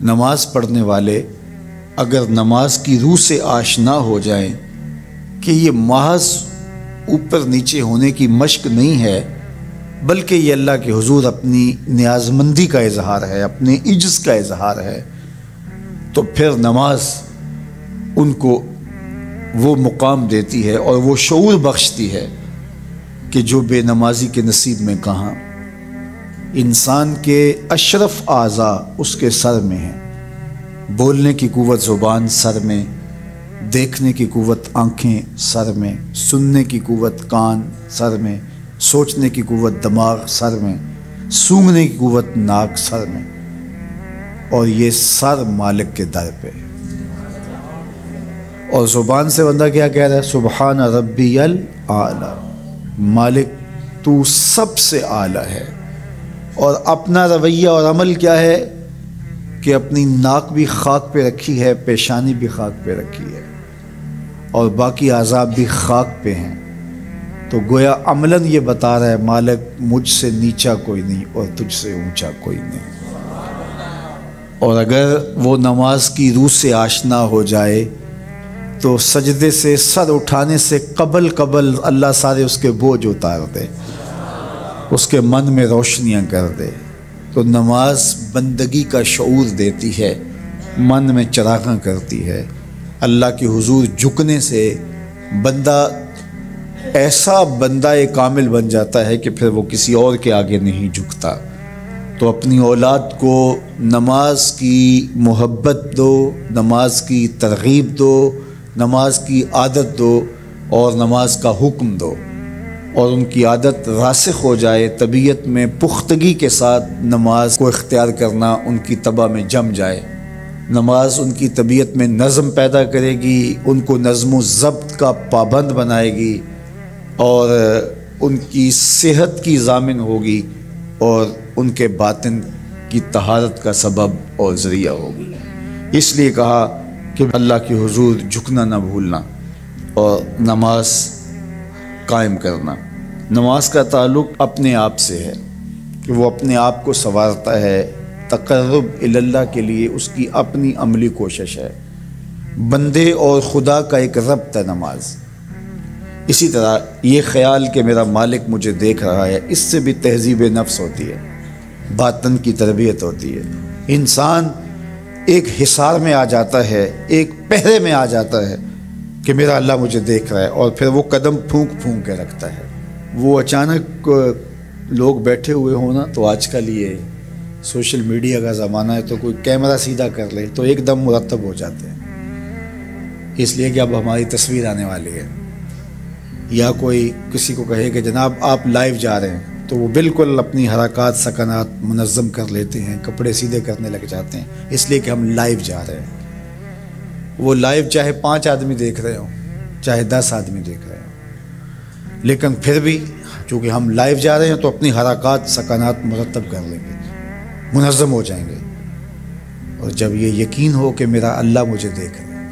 نماز پڑھنے والے اگر نماز کی روح سے آشنا ہو جائیں کہ یہ محض اوپر نیچے ہونے کی مشق نہیں ہے، بلکہ یہ اللہ کے حضور اپنی نیاز مندی کا اظہار ہے، اپنے عجز کا اظہار ہے، تو پھر نماز ان کو وہ مقام دیتی ہے اور وہ شعور بخشتی ہے کہ جو بے نمازی کے نصیب میں کہاں۔ انسان کے اشرف اعضاء اس کے سر میں ہیں۔ بولنے کی قوت زبان سر میں، دیکھنے کی قوت آنکھیں سر میں، سننے کی قوت کان سر میں، سوچنے کی قوت دماغ سر میں سونگنے کی قوت ناک سر میں۔ اور یہ سر مالک کے در پہ۔ اور زبان سے بندہ کیا کہہ رہا ہے؟ سبحان ربی العلیٰ مالک تو سب سے اعلیٰ ہے۔ اور اپنا رویہ اور عمل کیا ہے کہ اپنی ناک بھی خاک پہ رکھی ہے، پیشانی بھی خاک پہ رکھی ہے۔ اور باقی عذاب بھی خاک پہ ہیں۔ تو گویا عملاً یہ بتا رہا ہے، مالک مجھ سے نیچا کوئی نہیں اور تجھ سے اونچا کوئی نہیں۔ اور اگر وہ نماز کی روح سے آشنا ہو جائے، تو سجدے سے، سر اٹھانے سے قبل قبل اللہ سارے اس کے بوجھ اتار دے۔ اس کے من میں روشنیاں کر دے۔ تو نماز بندگی کا شعور دیتی ہے، من میں چراغاں کرتی ہے۔ اللہ کے حضور جھکنے سے بندہ ایسا بندہ کامل بن جاتا ہے کہ پھر وہ کسی اور کے آگے نہیں جھکتا۔ تو اپنی اولاد کو نماز کی محبت دو، نماز کی ترغیب دو، نماز کی عادت دو اور نماز کا حکم دو۔ اور ان کی عادت راسخ ہو جائے، طبیعت میں پختگی کے ساتھ نماز کو اختیار کرنا ان کی طبع میں جم جائے۔ نماز ان کی طبیعت میں نظم پیدا کرے گی، ان کو نظم و ضبط کا پابند بنائے گی اور ان کی صحت کی ضامن ہوگی اور ان کے باطن کی تہارت کا سبب اور ذریعہ ہوگی۔ اس لیے کہا کہ اللہ کی حضور جھکنا نہ بھولنا اور نماز قائم کرنا۔ نماز کا تعلق اپنے آپ سے ہے۔ کہ وہ اپنے آپ کو سنوارتا ہے۔ تقرب اللہ کے لیے اس کی اپنی عملی کوشش ہے۔ بندے اور خدا کا ایک ربط ہے نماز۔ اسی طرح یہ خیال کہ میرا مالک مجھے دیکھ رہا ہے، اس سے بھی تہذیب نفس ہوتی ہے۔ باطن کی تربیت ہوتی ہے۔ انسان ایک حصار میں آ جاتا ہے، ایک پہرے میں آ جاتا ہے کہ میرا اللہ مجھے دیکھ رہا ہے اور پھر وہ قدم پھونک پھونک کے رکھتا ہے۔ وہ اچانک لوگ بیٹھے ہوئے ہونا تو آج کل یہ سوشل میڈیا کا زمانہ ہے تو کوئی کیمرہ سیدھا کر لے تو ایک دم مرتب ہو جاتے ہیں۔ اس لیے کہ اب ہماری تصویر آنے والی ہے۔ یا کوئی کسی کو کہے کہ جناب آپ لائیو جا رہے ہیں تو وہ بالکل اپنی حرکات، سکنات منظم کر لیتے ہیں، کپڑے سیدھے کرنے لگ جاتے ہیں۔ اس لیے کہ ہم لائیو جا رہے ہیں۔ وہ لائیو چاہے پانچ آدمی دیکھ رہے ہوں، چاہے دس آدمی دیکھ رہے ہوں۔ لیکن پھر بھی چونکہ ہم لائیو جا رہے ہیں تو اپنی حرکات سکانات مرتب کر لیں گے، منظم ہو جائیں گے۔ اور جب یہ یقین ہو کہ میرا اللہ مجھے دیکھ رہے ہیں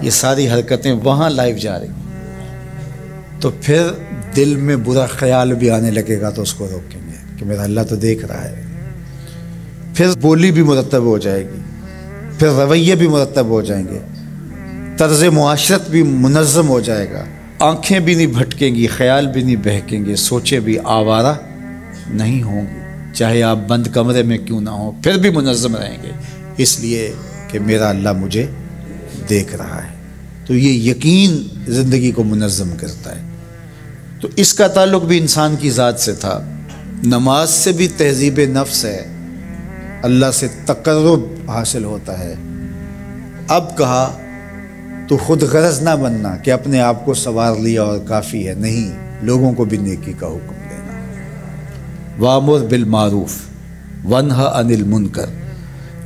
یہ ساری حرکتیں وہاں لائیو جا رہی تو پھر دل میں برا خیال بھی آنے لگے گا تو اس کو روکیں گے کہ میرا اللہ تو دیکھ رہا ہے۔ پھر بولی بھی مرتب ہو جائے گی، پھر رویے بھی مرتب ہو جائیں گے، طرز معاشرت بھی منظم ہو جائے گا۔ آنکھیں بھی نہیں بھٹکیں گی، خیال بھی نہیں بہکیں گے سوچے بھی آوارہ نہیں ہوں گی۔ چاہے آپ بند کمرے میں کیوں نہ ہوں، پھر بھی منظم رہیں گے۔ اس لیے کہ میرا اللہ مجھے دیکھ رہا ہے۔ تو یہ یقین زندگی کو منظم کرتا ہے۔ تو اس کا تعلق بھی انسان کی ذات سے تھا۔ نماز سے بھی تہذیب نفس ہے۔ اللہ سے تقرب حاصل ہوتا ہے۔ اب کہا تو خود غرض نہ بننا کہ اپنے آپ کو سوار لیا اور کافی ہے۔ نہیں، لوگوں کو بھی نیکی کا حکم دینا۔ وامر بالمعروف ونہ انل منکر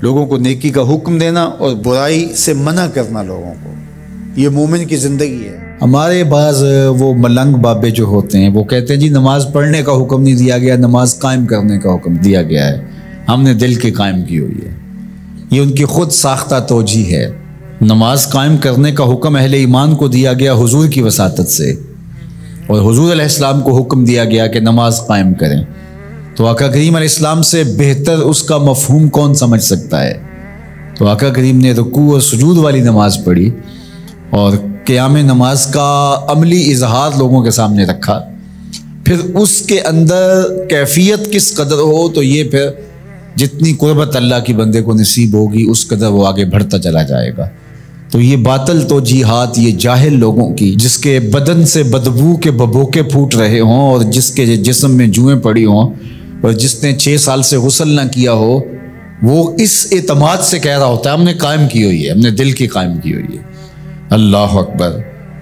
لوگوں کو نیکی کا حکم دینا اور برائی سے منع کرنا لوگوں کو۔ یہ مومن کی زندگی ہے۔ ہمارے بعض وہ ملنگ بابے جو ہوتے ہیں، وہ کہتے ہیں جی نماز پڑھنے کا حکم نہیں دیا گیا، نماز قائم کرنے کا حکم دیا گیا ہے۔ ہم نے دل کی قائم کی ہوئی ہے۔ یہ ان کی خود ساختہ توجہ ہے۔ نماز قائم کرنے کا حکم اہل ایمان کو دیا گیا حضور کی وساطت سے۔ اور حضور علیہ السلام کو حکم دیا گیا کہ نماز قائم کریں۔ تو آقا کریم علیہ السلام سے بہتر اس کا مفہوم کون سمجھ سکتا ہے؟ تو آقا کریم نے رکوع اور سجود والی نماز پڑھی اور قیام نماز کا عملی اظہار لوگوں کے سامنے رکھا۔ پھر اس کے اندر کیفیت کس قدر ہو تو یہ پھر جتنی قربت اللہ کی بندے کو نصیب ہوگی اس قدر وہ آگے بڑھتا چلا جائے گا۔ تو یہ باطل تو جہاد، یہ جاہل لوگوں کی، جس کے بدن سے بدبو کے ببوکے پھوٹ رہے ہوں اور جس کے جسم میں جوئیں پڑی ہوں اور جس نے چھ سال سے غسل نہ کیا ہو، وہ اس اعتماد سے کہہ رہا ہوتا ہے، ہم نے قائم کی ہوئی ہے، ہم نے دل کی قائم کی ہوئی ہے۔ اللہ اکبر۔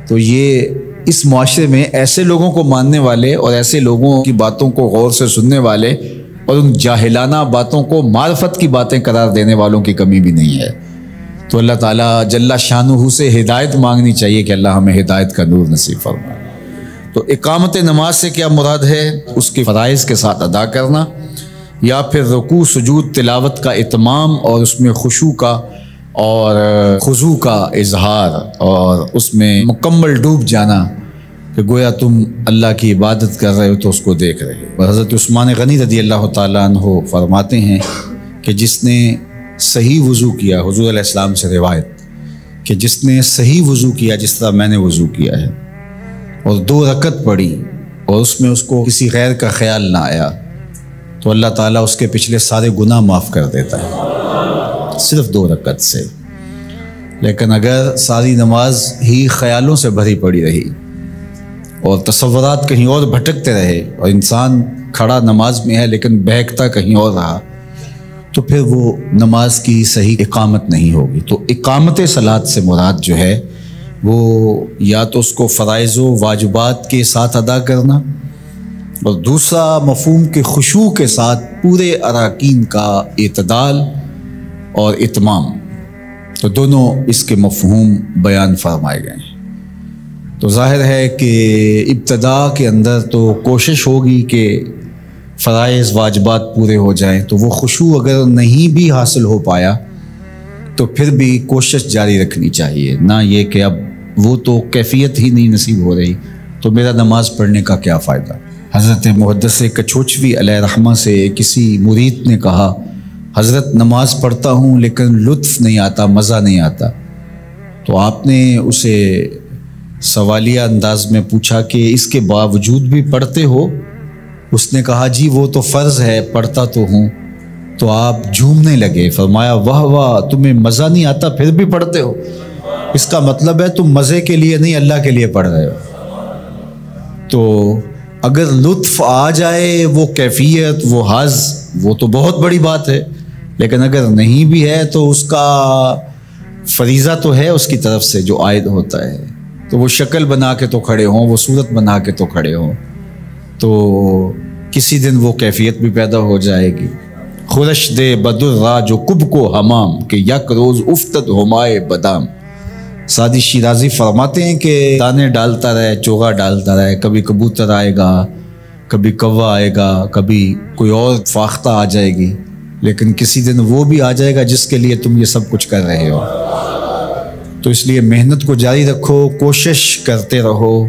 تو یہ اس معاشرے میں ایسے لوگوں کو ماننے والے اور ایسے لوگوں کی باتوں کو غور سے سننے والے اور ان جاہلانہ باتوں کو معرفت کی باتیں قرار دینے والوں کی کمی بھی نہیں ہے۔ تو اللہ تعالیٰ جل شاہ سے ہدایت مانگنی چاہیے کہ اللہ ہمیں ہدایت کا نور نصیب فرمائے۔ تو اقامت نماز سے کیا مراد ہے؟ اس کی فرائض کے ساتھ ادا کرنا یا پھر رکوع، سجود، تلاوت کا اتمام اور اس میں خوشو کا اور خضو کا اظہار اور اس میں مکمل ڈوب جانا کہ گویا تم اللہ کی عبادت کر رہے ہو تو اس کو دیکھ رہے ہو۔ حضرت عثمان غنی رضی اللہ تعالیٰ عنہ فرماتے ہیں کہ جس نے صحیح وضو کیا، حضور علیہ السلام سے روایت کہ جس نے صحیح وضو کیا، جس طرح میں نے وضو کیا ہے۔ اور دو رکت پڑی اور اس میں اس کو کسی غیر کا خیال نہ آیا، تو اللہ تعالیٰ اس کے پچھلے سارے گناہ معاف کر دیتا ہے۔ صرف دو رکت سے۔ لیکن اگر ساری نماز ہی خیالوں سے بھری پڑی رہی اور تصورات کہیں اور بھٹکتے رہے اور انسان کھڑا نماز میں ہے لیکن بہکتا کہیں اور رہا تو پھر وہ نماز کی صحیح اقامت نہیں ہوگی۔ تو اقامت سلاد سے مراد جو ہے، وہ یا تو اس کو فرائض و واجبات کے ساتھ ادا کرنا اور دوسرا مفہوم کے خوشو کے ساتھ پورے اراکین کا اعتدال اور اتمام۔ تو دونوں اس کے مفہوم بیان فرمائے گئے ہیں۔ تو ظاہر ہے کہ ابتدا کے اندر تو کوشش ہوگی کہ فرائض، واجبات پورے ہو جائیں تو وہ خوشو اگر نہیں بھی حاصل ہو پایا تو پھر بھی کوشش جاری رکھنی چاہیے۔ نہ یہ کہ اب وہ تو کیفیت ہی نہیں نصیب ہو رہی، تو میرا نماز پڑھنے کا کیا فائدہ؟ حضرت محدث کچھوچوی علیہ رحمہ سے کسی مرید نے کہا، حضرت نماز پڑھتا ہوں لیکن لطف نہیں آتا، مزہ نہیں آتا۔ تو آپ نے اسے سوالیہ انداز میں پوچھا کہ اس کے باوجود بھی پڑھتے ہو؟ اس نے کہا جی وہ تو فرض ہے، پڑھتا تو ہوں۔ تو آپ جھومنے لگے۔ فرمایا، واہ واہ، تمہیں مزہ نہیں آتا؟ پھر بھی پڑھتے ہو۔ اس کا مطلب ہے تم مزے کے لیے نہیں، اللہ کے لیے پڑھ رہے ہو۔ تو اگر لطف آ جائے، وہ کیفیت، وہ حض وہ تو بہت بڑی بات ہے۔ لیکن اگر نہیں بھی ہے، تو اس کا فریضہ تو ہے اس کی طرف سے جو عائد ہوتا ہے۔ تو وہ شکل بنا کے تو کھڑے ہوں، وہ صورت بنا کے تو کھڑے ہوں۔ تو کسی دن وہ کیفیت بھی پیدا ہو جائے گی۔ خورش دے بدر را جو کب کو حمام، کہ یک روز افتد ہمائے بدام۔ سادی شیرازی فرماتے ہیں کہ دانے ڈالتا رہے چوگا ڈالتا رہے، کبھی کبوتر آئے گا، کبھی کوا آئے گا، کبھی کوئی اور فاختہ آ جائے گی۔ لیکن کسی دن وہ بھی آ جائے گا جس کے لیے تم یہ سب کچھ کر رہے ہو۔ تو اس لیے محنت کو جاری رکھو، کوشش کرتے رہو۔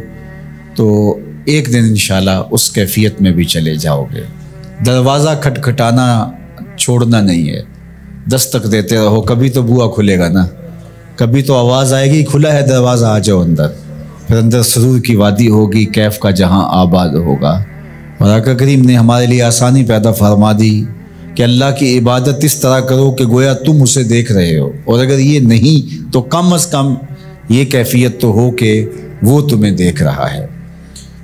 تو ایک دن انشاءاللہ اس کیفیت میں بھی چلے جاؤ گے۔ دروازہ کھٹکھٹانا چھوڑنا نہیں ہے۔ دستک دیتے رہو، کبھی تو بوا کھلے گا نا۔ کبھی تو آواز آئے گی، کھلا ہے دروازہ، آ جاؤ اندر۔ پھر اندر سرور کی وادی ہوگی، کیف کا جہاں آباد ہوگا۔ اور آقا کریم نے ہمارے لیے آسانی پیدا فرما دی کہ اللہ کی عبادت اس طرح کرو کہ گویا تم اسے دیکھ رہے ہو۔ اور اگر یہ نہیں، تو کم از کم یہ کیفیت تو ہو کہ وہ تمہیں دیکھ رہا ہے۔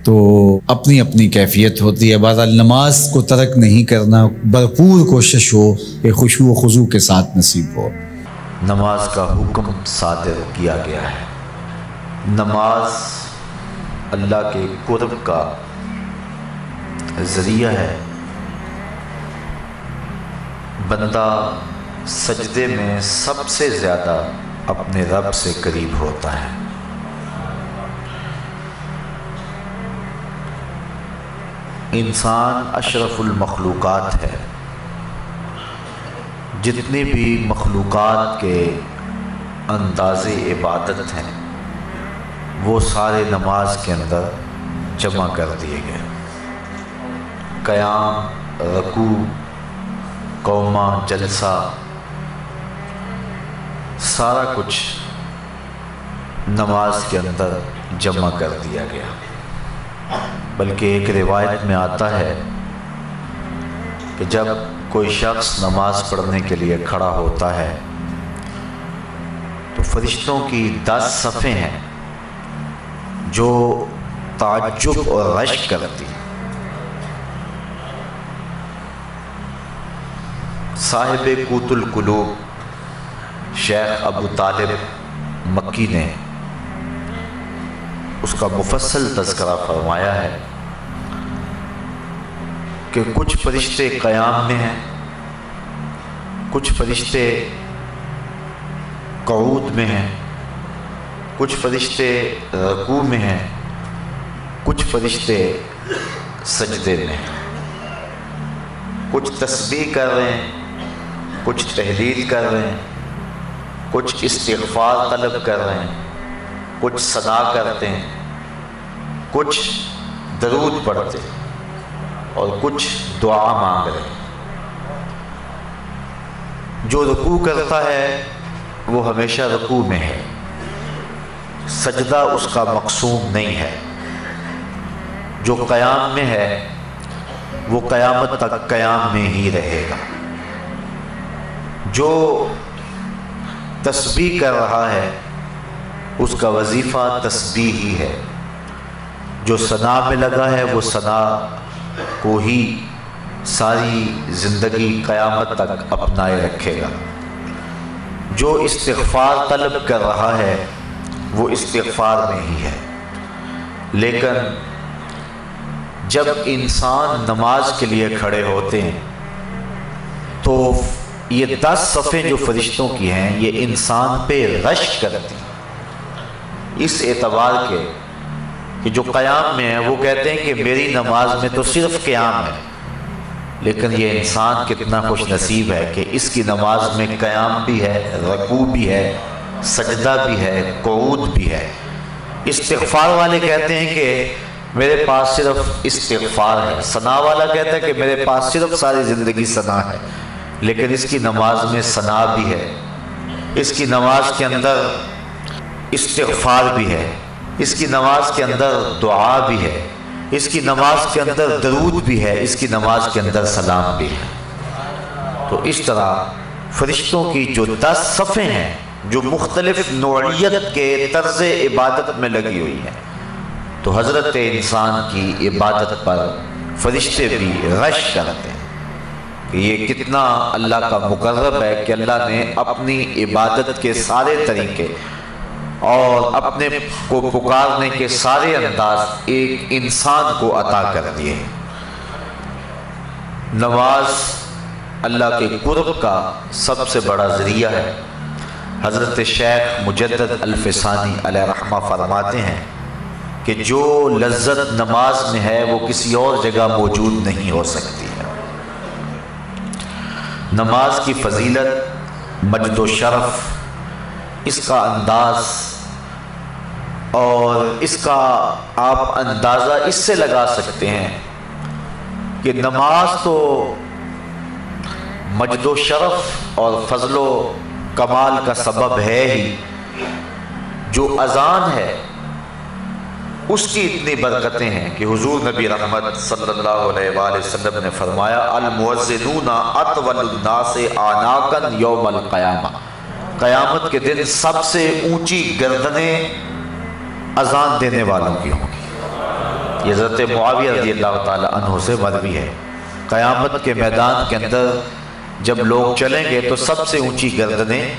تو اپنی اپنی کیفیت ہوتی ہے۔ بعض نماز کو ترک نہیں کرنا، بھرپور کوشش ہو کہ خوشو و خضو کے ساتھ نصیب ہو۔ نماز کا حکم صادر کیا گیا ہے۔ نماز اللہ کے قرب کا ذریعہ ہے۔ بندہ سجدے میں سب سے زیادہ اپنے رب سے قریب ہوتا ہے۔ انسان اشرف المخلوقات ہے۔ جتنی بھی مخلوقات کے انداز عبادت ہیں، وہ سارے نماز کے اندر جمع کر دیے گئے۔ قیام رکو قوما جلسہ، سارا کچھ نماز کے اندر جمع کر دیا گیا۔ بلکہ ایک روایت میں آتا ہے کہ جب کوئی شخص نماز پڑھنے کے لیے کھڑا ہوتا ہے، تو فرشتوں کی دس صفحے ہیں جو تعجب اور رشک کرتی صاحب کوت القلوب شیخ ابو طالب مکی نے اس کا مفصل تذکرہ فرمایا ہے کہ کچھ فرشتے قیام میں ہیں، کچھ فرشتے قعود میں ہیں، کچھ فرشتے رکوع میں ہیں، کچھ فرشتے سجدے میں ہیں۔ کچھ تسبیح کر رہے ہیں، کچھ تحلیل کر رہے ہیں، کچھ استغفار طلب کر رہے ہیں۔ کچھ صدا کرتے ہیں، کچھ درود پڑھتے ہیں اور کچھ دعا مانگ رہے ہیں۔ جو رکوع کرتا ہے، وہ ہمیشہ رکوع میں ہے۔ سجدہ اس کا مقصوم نہیں ہے۔ جو قیام میں ہے، وہ قیامت تک قیام میں ہی رہے گا۔ جو تسبیح کر رہا ہے اس کا وظیفہ تسبیح ہی ہے۔ جو ثنا میں لگا ہے، وہ ثنا کو ہی ساری زندگی قیامت تک اپنائے رکھے گا۔ جو استغفار طلب کر رہا ہے، وہ استغفار میں ہی ہے۔ لیکن جب انسان نماز کے لیے کھڑے ہوتے ہیں، تو یہ دس صفحے جو فرشتوں کی ہیں، یہ انسان پہ رش کرتی اس اعتبار کے کہ جو قیام میں ہے، وہ کہتے ہیں کہ میری نماز میں تو صرف قیام ہے۔ لیکن یہ انسان کتنا خوش نصیب ہے کہ اس کی نماز میں قیام بھی ہے، رکوع بھی ہے، سجدہ بھی ہے، قعود بھی ہے۔ استغفار والے کہتے ہیں کہ میرے پاس صرف استغفار ہے۔ ثنا والا کہتا ہے کہ میرے پاس صرف ساری زندگی ثنا ہے۔ لیکن اس کی نماز میں ثنا بھی ہے۔ اس کی نماز کے اندر استغفار بھی ہے، اس کی نماز کے اندر دعا بھی ہے، اس کی نماز کے اندر درود بھی ہے، اس کی نماز کے اندر سلام بھی ہے۔ تو اس طرح فرشتوں کی جو دس صفحے ہیں، جو مختلف نوعیت کے طرز عبادت میں لگی ہوئی ہیں، تو حضرت انسان کی عبادت پر فرشتے بھی رش کرتے ہیں کہ یہ کتنا اللہ کا مقرب ہے کہ اللہ نے اپنی عبادت کے سارے طریقے اور اپنے کو پکارنے کے سارے انداز ایک انسان کو عطا کر دیے نواز اللہ کے قرب کا سب سے بڑا ذریعہ ہے۔ حضرت شیخ مجدد الفسانی علیہ رحمہ فرماتے ہیں کہ جو لذت نماز میں ہے وہ کسی اور جگہ موجود نہیں ہو سکتی ہے۔ نماز کی فضیلت، مجد و شرف، اس کا انداز اور اس کا آپ اندازہ اس سے لگا سکتے ہیں کہ نماز تو مجد و شرف اور فضل و کمال کا سبب ہے ہی۔ جو اذان ہے، اس کی اتنی برکتیں ہیں کہ حضور نبی رحمت صلی اللہ علیہ وآلہ وسلم نے فرمایا الموزنون اطول الناس آناکن یوم القیامہ۔ قیامت کے دن سب سے اونچی گردنیں اذان دینے والوں کی ہوں گی۔ یہ حضرت معاویہ رضی اللہ تعالی عنہ سے مروی ہے۔ قیامت کے میدان کے اندر جب لوگ چلیں گے تو سب سے اونچی گردنیں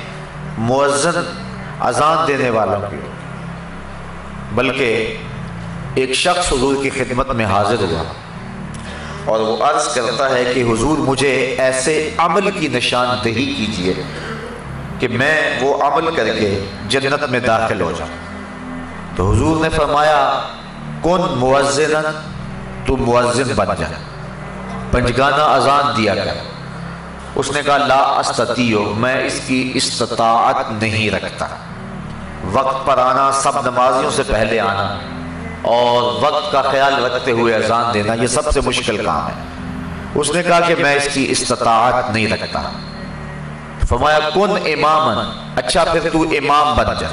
معزن اذان دینے والوں کی بلکہ ایک شخص حضور کی خدمت میں حاضر ہوا۔ اور وہ عرض کرتا ہے کہ حضور مجھے ایسے عمل کی نشاندہی کیجیے کہ میں وہ عمل کر کے جنت میں داخل ہو جاؤں۔ تو حضور نے فرمایا کون موزن تو موزن بن جا۔ پنجگانہ اذان دیا کر اس نے کہا، لا استطیع، میں اس کی استطاعت نہیں رکھتا۔ وقت پر آنا، سب نمازیوں سے پہلے آنا۔ اور وقت کا خیال رکھتے ہوئے اذان دینا، یہ سب سے مشکل کام ہے۔ اس نے کہا کہ میں اس کی استطاعت نہیں رکھتا۔ فرمایا، کن امام اچھا پھر تو امام بن جا۔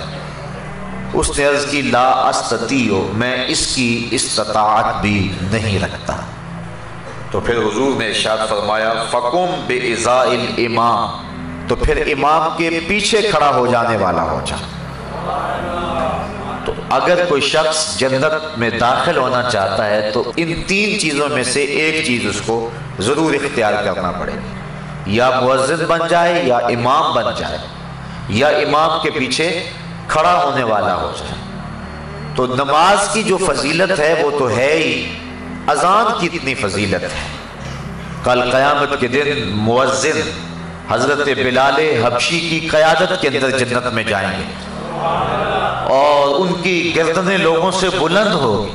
اس نے عرض کی لا استطیع میں اس کی استطاعت بھی نہیں رکھتا۔ تو پھر حضور نے ارشاد فرمایا فکم بے الامام تو پھر امام کے پیچھے کھڑا ہو جانے والا ہو جا۔ تو اگر کوئی شخص جنت میں داخل ہونا چاہتا ہے تو ان تین چیزوں میں سے ایک چیز اس کو ضرور اختیار کرنا پڑے۔ گی یا معزز بن جائے یا امام بن جائے۔ یا امام کے پیچھے کھڑا ہونے والا ہو جائے۔ تو نماز کی جو فضیلت ہے وہ تو ہے ہی۔ اذان کی اتنی فضیلت ہے۔ کل قیامت کے دن معزز حضرت بلال حبشی کی قیادت کے اندر جنت میں جائیں گے۔ اور ان کی گردنیں لوگوں سے بلند ہوگی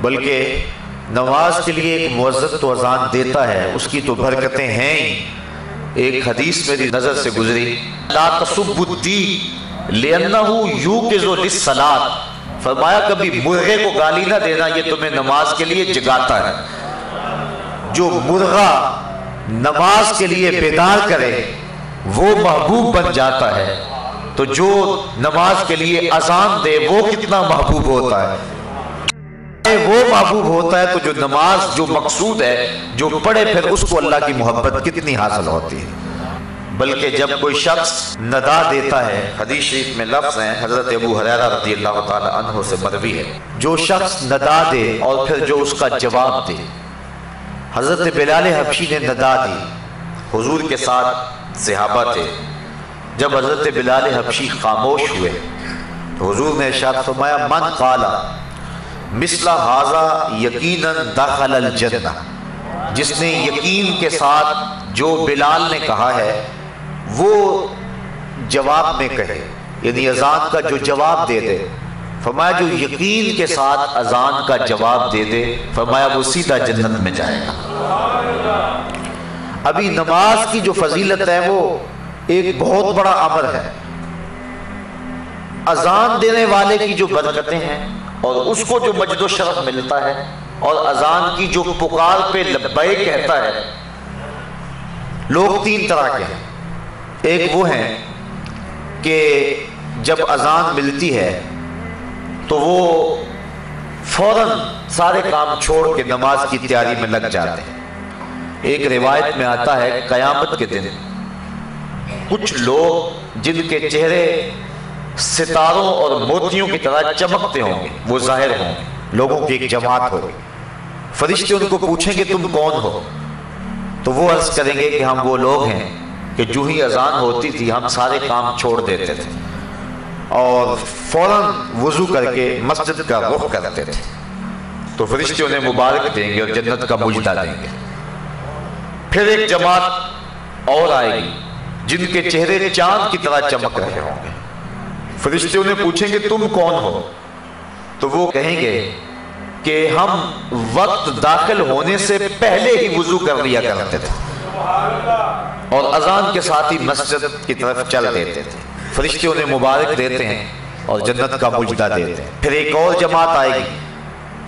بلکہ نماز کے لیے ایک معزت تو اذان دیتا ہے۔ اس کی تو برکتیں ہیں ہی۔ ایک حدیث میری نظر سے گزری۔ لا تصب الدین۔ لینہو یوکزو لسلات فرمایا، کبھی مرغے کو گالی نہ دینا، یہ تمہیں نماز کے لیے جگاتا ہے۔ جو مرغہ نماز کے لیے بیدار کرے، وہ محبوب بن جاتا ہے۔ تو جو نماز کے لیے اذان دے، وہ کتنا محبوب ہوتا ہے؟ وہ محبوب ہوتا ہے تو جو نماز جو مقصود ہے، جو پڑھے، پھر اس کو اللہ کی محبت کتنی حاصل ہوتی ہے؟ بلکہ جب کوئی شخص ندا دیتا ہے، حدیث شریف میں لفظ ہیں، حضرت ابو حریرہ رضی اللہ تعالی عنہ سے مروی ہے۔ جو شخص ندا دے اور پھر جو اس کا جواب دے۔ حضرت بلال حبشی نے ندا دی۔ حضور کے ساتھ صحابہ تھے۔ جب حضرت بلال حبشی خاموش ہوئے حضور نے ارشاد فرمایا، من قالا مثل حاضا یقینا دخل الجنہ جس نے یقین کے ساتھ جو بلال نے کہا ہے وہ جواب میں کہے یعنی اذان کا جو جواب دے دے۔ فرمایا، جو یقین کے ساتھ اذان کا جواب دے دے، فرمایا، وہ سیدھا جنت میں جائے گا۔ ابھی نماز کی جو فضیلت ہے، وہ ایک بہت بڑا امر ہے۔ اذان دینے والے کی جو برکتیں ہیں، اور اس کو جو مجد و شرف ملتا ہے، اور اذان کی جو پکار پہ لبے کہتا ہے۔ لوگ تین طرح کے ہیں۔ ایک وہ ہیں کہ جب اذان ملتی ہے تو وہ فوراً سارے کام چھوڑ کے نماز کی تیاری میں لگ جاتے ہیں۔ ایک روایت میں آتا ہے قیامت کے دن۔ کچھ لوگ جن کے چہرے ستاروں اور موتیوں کی طرح چمکتے ہوں گے، وہ ظاہر ہوں گے۔ لوگوں کی ایک جماعت ہوگی فرشتے ان کو پوچھیں گے، تم کون ہو؟ تو وہ عرض کریں گے کہ ہم وہ لوگ ہیں کہ جو ہی اذان ہوتی تھی، ہم سارے کام چھوڑ دیتے تھے۔ اور فوراً وضو کر کے مسجد کا رخ کرتے تھے۔ تو فرشتے انہیں مبارک دیں گے اور جنت کا مجدہ دیں گے۔ پھر ایک جماعت اور آئے گی، جن کے چہرے چاند کی طرح چمک رہے ہوں گے۔ فرشتے انہیں پوچھیں گے، تم کون ہو؟ تو وہ کہیں گے کہ ہم وقت داخل ہونے سے پہلے ہی وضو کر لیا کرتے تھے۔ اور اذان کے ساتھ ہی مسجد کی طرف چل دیتے تھے۔ فرشتے انہیں مبارک دیتے ہیں اور جنت کا مجدہ دیتے ہیں۔ پھر ایک اور جماعت آئے گی،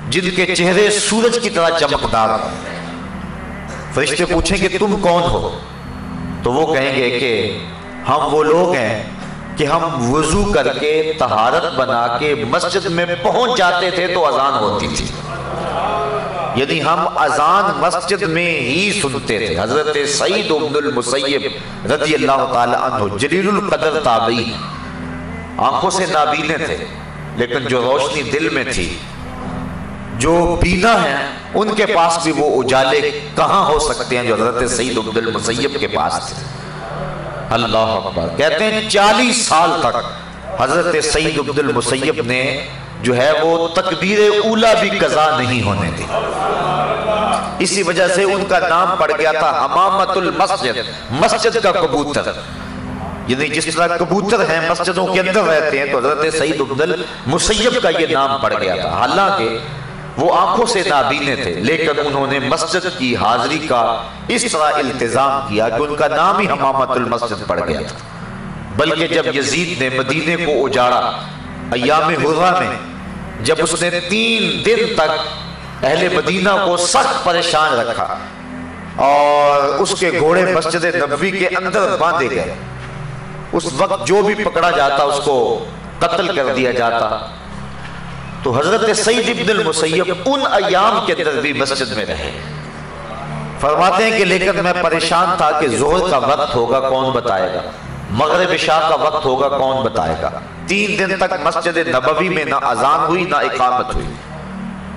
جن کے چہرے سورج کی طرح چمکدار فرشتے پوچھیں کہ تم کون ہو؟ تو وہ کہیں گے کہ ہم وہ لوگ ہیں کہ ہم وضو کر کے تہارت بنا کے مسجد میں پہنچ جاتے تھے تو اذان ہوتی تھی۔ یعنی ہم اذان مسجد میں ہی سنتے تھے۔ حضرت سعید ابن المسیب رضی اللہ تعالی عنہ جلیل القدر تابعی آنکھوں سے نابینے تھے لیکن جو روشنی دل میں تھی جو بینا ہیں ان کے پاس بھی وہ اجالے کہاں ہو سکتے ہیں جو حضرت سید عبد المسیب کے پاس تھے؟ اللہ اکبر۔ کہتے ہیں چالیس سال تک حضرت سید عبد المسیب نے جو ہے وہ تکبیر اولا بھی قضا نہیں ہونے دی اسی وجہ سے ان کا نام پڑ گیا تھا حمامت المسجد مسجد کا کبوتر۔ یعنی جس طرح کبوتر ہیں مسجدوں کے اندر رہتے ہیں، تو حضرت سید عبد المسیب کا یہ نام پڑ گیا تھا۔ حالانکہ وہ آنکھوں سے نابینے تھے، لیکن انہوں نے مسجد کی حاضری کا اس طرح التزام کیا کہ ان کا نام ہی حمامت المسجد پڑ گیا تھا۔ بلکہ جب یزید نے مدینے کو اجاڑا، ایام حرہ میں جب اس نے تین دن تک اہل مدینہ کو سخت پریشان رکھا اور اس کے گھوڑے مسجد نبوی کے اندر باندھے گئے۔ اس وقت جو بھی پکڑا جاتا، اس کو قتل کر دیا جاتا۔ تو حضرت سید ابن المسیب ان ایام کے اندر بھی مسجد میں رہے۔ فرماتے ہیں کہ لیکن میں پریشان تھا کہ زہر کا وقت ہوگا، کون بتائے گا؟ مغرب شاہ کا وقت ہوگا، کون بتائے گا؟ تین دن تک مسجد نبوی میں نہ اذان ہوئی نہ اقامت ہوئی۔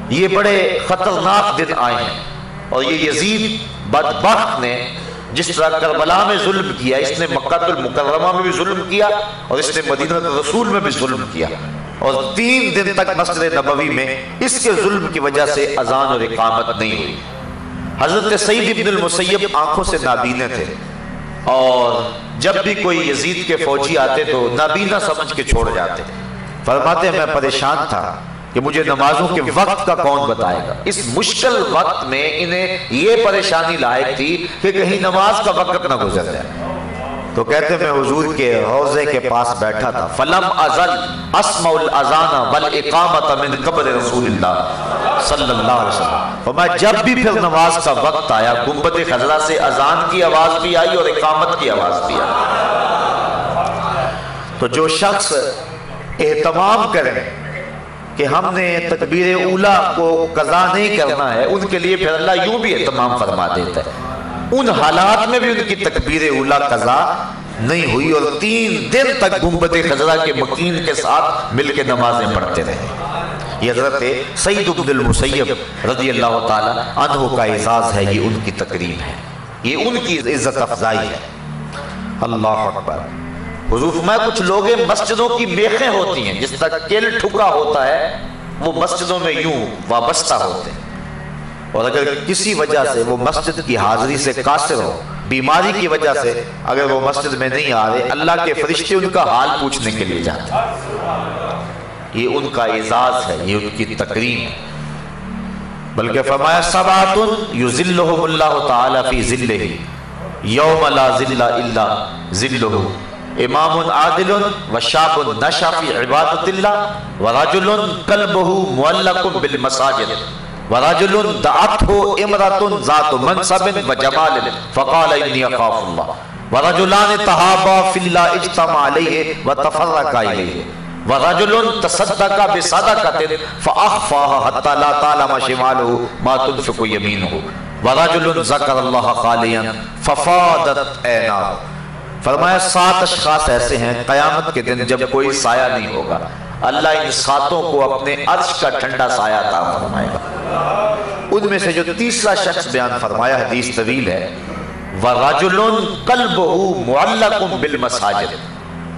یہ بڑے خطرناک دن آئے ہیں۔ اور یہ یزید بدبخت نے جس طرح کربلا میں ظلم کیا، اس نے مکہ المکرمہ میں بھی ظلم کیا اور اس نے مدینہ رسول میں بھی ظلم کیا۔ اور تین دن تک مسجد نبوی میں اس کے ظلم کی وجہ سے اذان اور اقامت نہیں ہوئی۔ حضرت سعید ابن المسیب آنکھوں سے نابینے تھے۔ اور جب بھی کوئی یزید کے فوجی آتے تو نابینا سمجھ کے چھوڑ جاتے۔ فرماتے میں پریشان تھا کہ مجھے نمازوں کے وقت کا کون بتائے گا۔ اس مشکل وقت میں انہیں یہ پریشانی لائق تھی کہ کہیں نماز کا وقت نہ گزر جائے۔ تو کہتے میں حضور کے روزے کے پاس بیٹھا تھا۔ فلم ازل اسمع الاذان والاقامت من قبر رسول اللہ صلی اللہ علیہ وسلم۔ فرمایا جب بھی پھر نماز کا وقت آیا، گنبد خضرہ سے اذان کی آواز بھی آئی اور اقامت کی آواز بھی آئی۔ تو جو شخص اہتمام کریں کہ ہم نے تکبیر اولا کو قضا نہیں کرنا ہے، ان کے لیے پھر اللہ یوں بھی اہتمام فرما دیتا ہے۔ ان حالات میں بھی ان کی تکبیر اولا قضا نہیں ہوئی اور تین دن تک گنبد خزرہ کے مکین کے ساتھ مل کے نمازیں پڑھتے رہے۔ یہ حضرت سید عبد المسیب رضی اللہ تعالی عنہ کا اعزاز ہے، یہ ان کی تقریب ہے۔ یہ ان کی عزت افضائی ہے۔ اللہ اکبر۔ حضور میں کچھ لوگ مسجدوں کی میخیں ہوتی ہیں، جس طرح کل ٹھکا ہوتا ہے، وہ مسجدوں میں یوں وابستہ ہوتے ہیں۔ اور اگر کسی وجہ سے وہ مسجد کی حاضری سے قاصر ہو بیماری کی وجہ سے اگر وہ مسجد میں نہیں آ رہے، اللہ کے فرشتے ان کا حال پوچھنے کے لیے جاتے ہیں۔ یہ ان کا اعزاز ہے، یہ ان کی تقریم ہے۔ بلکہ فرمایا سبات یذلہم اللہ تعالی فی ذلہ یوم لا ذل الا ذلہ امام عادل و شاب نشا فی عبادت اللہ، و رجل قلبہ معلق بالمساجد۔ ورجل دعته امرأة ذات منصب وجمال فقال اني اخاف الله. ورجلان تهابا في الله اجتمع عليه وتفرق اليه ورجل تصدق بصدقة فأخفاها حتى لا تعلم شماله ما تنفق يمينه. ورجل ذكر الله خاليا ففادت عيناه فرمایا، سات اشخاص ایسے ہیں قیامت کے دن جب کوئی سایہ نہیں ہوگا۔ اللہ ان ساتوں کو اپنے عرش کا ٹھنڈا سایہ عطا فرمائے گا۔ ان میں سے جو تیسرا شخص بیان فرمایا، حدیث طویل ہے۔ وَرَجُلٌ قَلْبُهُ مُعَلَّقٌ بِالْمَسَاجِدِ۔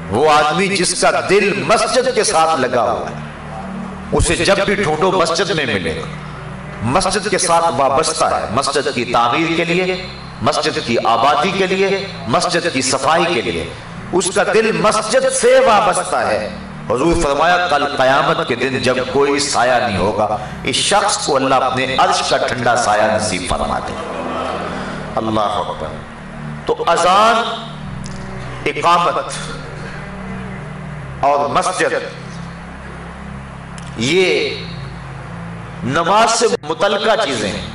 وہ آدمی جس کا دل مسجد کے ساتھ لگا ہوا ہے، اسے جب بھی ڈھونڈو مسجد میں ملے۔ گا مسجد کے ساتھ وابستہ ہے، مسجد کی تعمیر کے لیے، مسجد کی آبادی کے لیے، مسجد کی صفائی کے لیے۔ اس کا دل مسجد سے وابستہ ہے۔ حضور فرمایا، کل قیامت کے دن جب کوئی سایہ نہیں ہوگا، اس شخص کو اللہ اپنے عرش کا ٹھنڈا سایہ نصیب فرما دے۔ اللہ اکبر۔ تو اذان، اقامت اور مسجد، یہ نماز سے متعلقہ چیزیں ہیں۔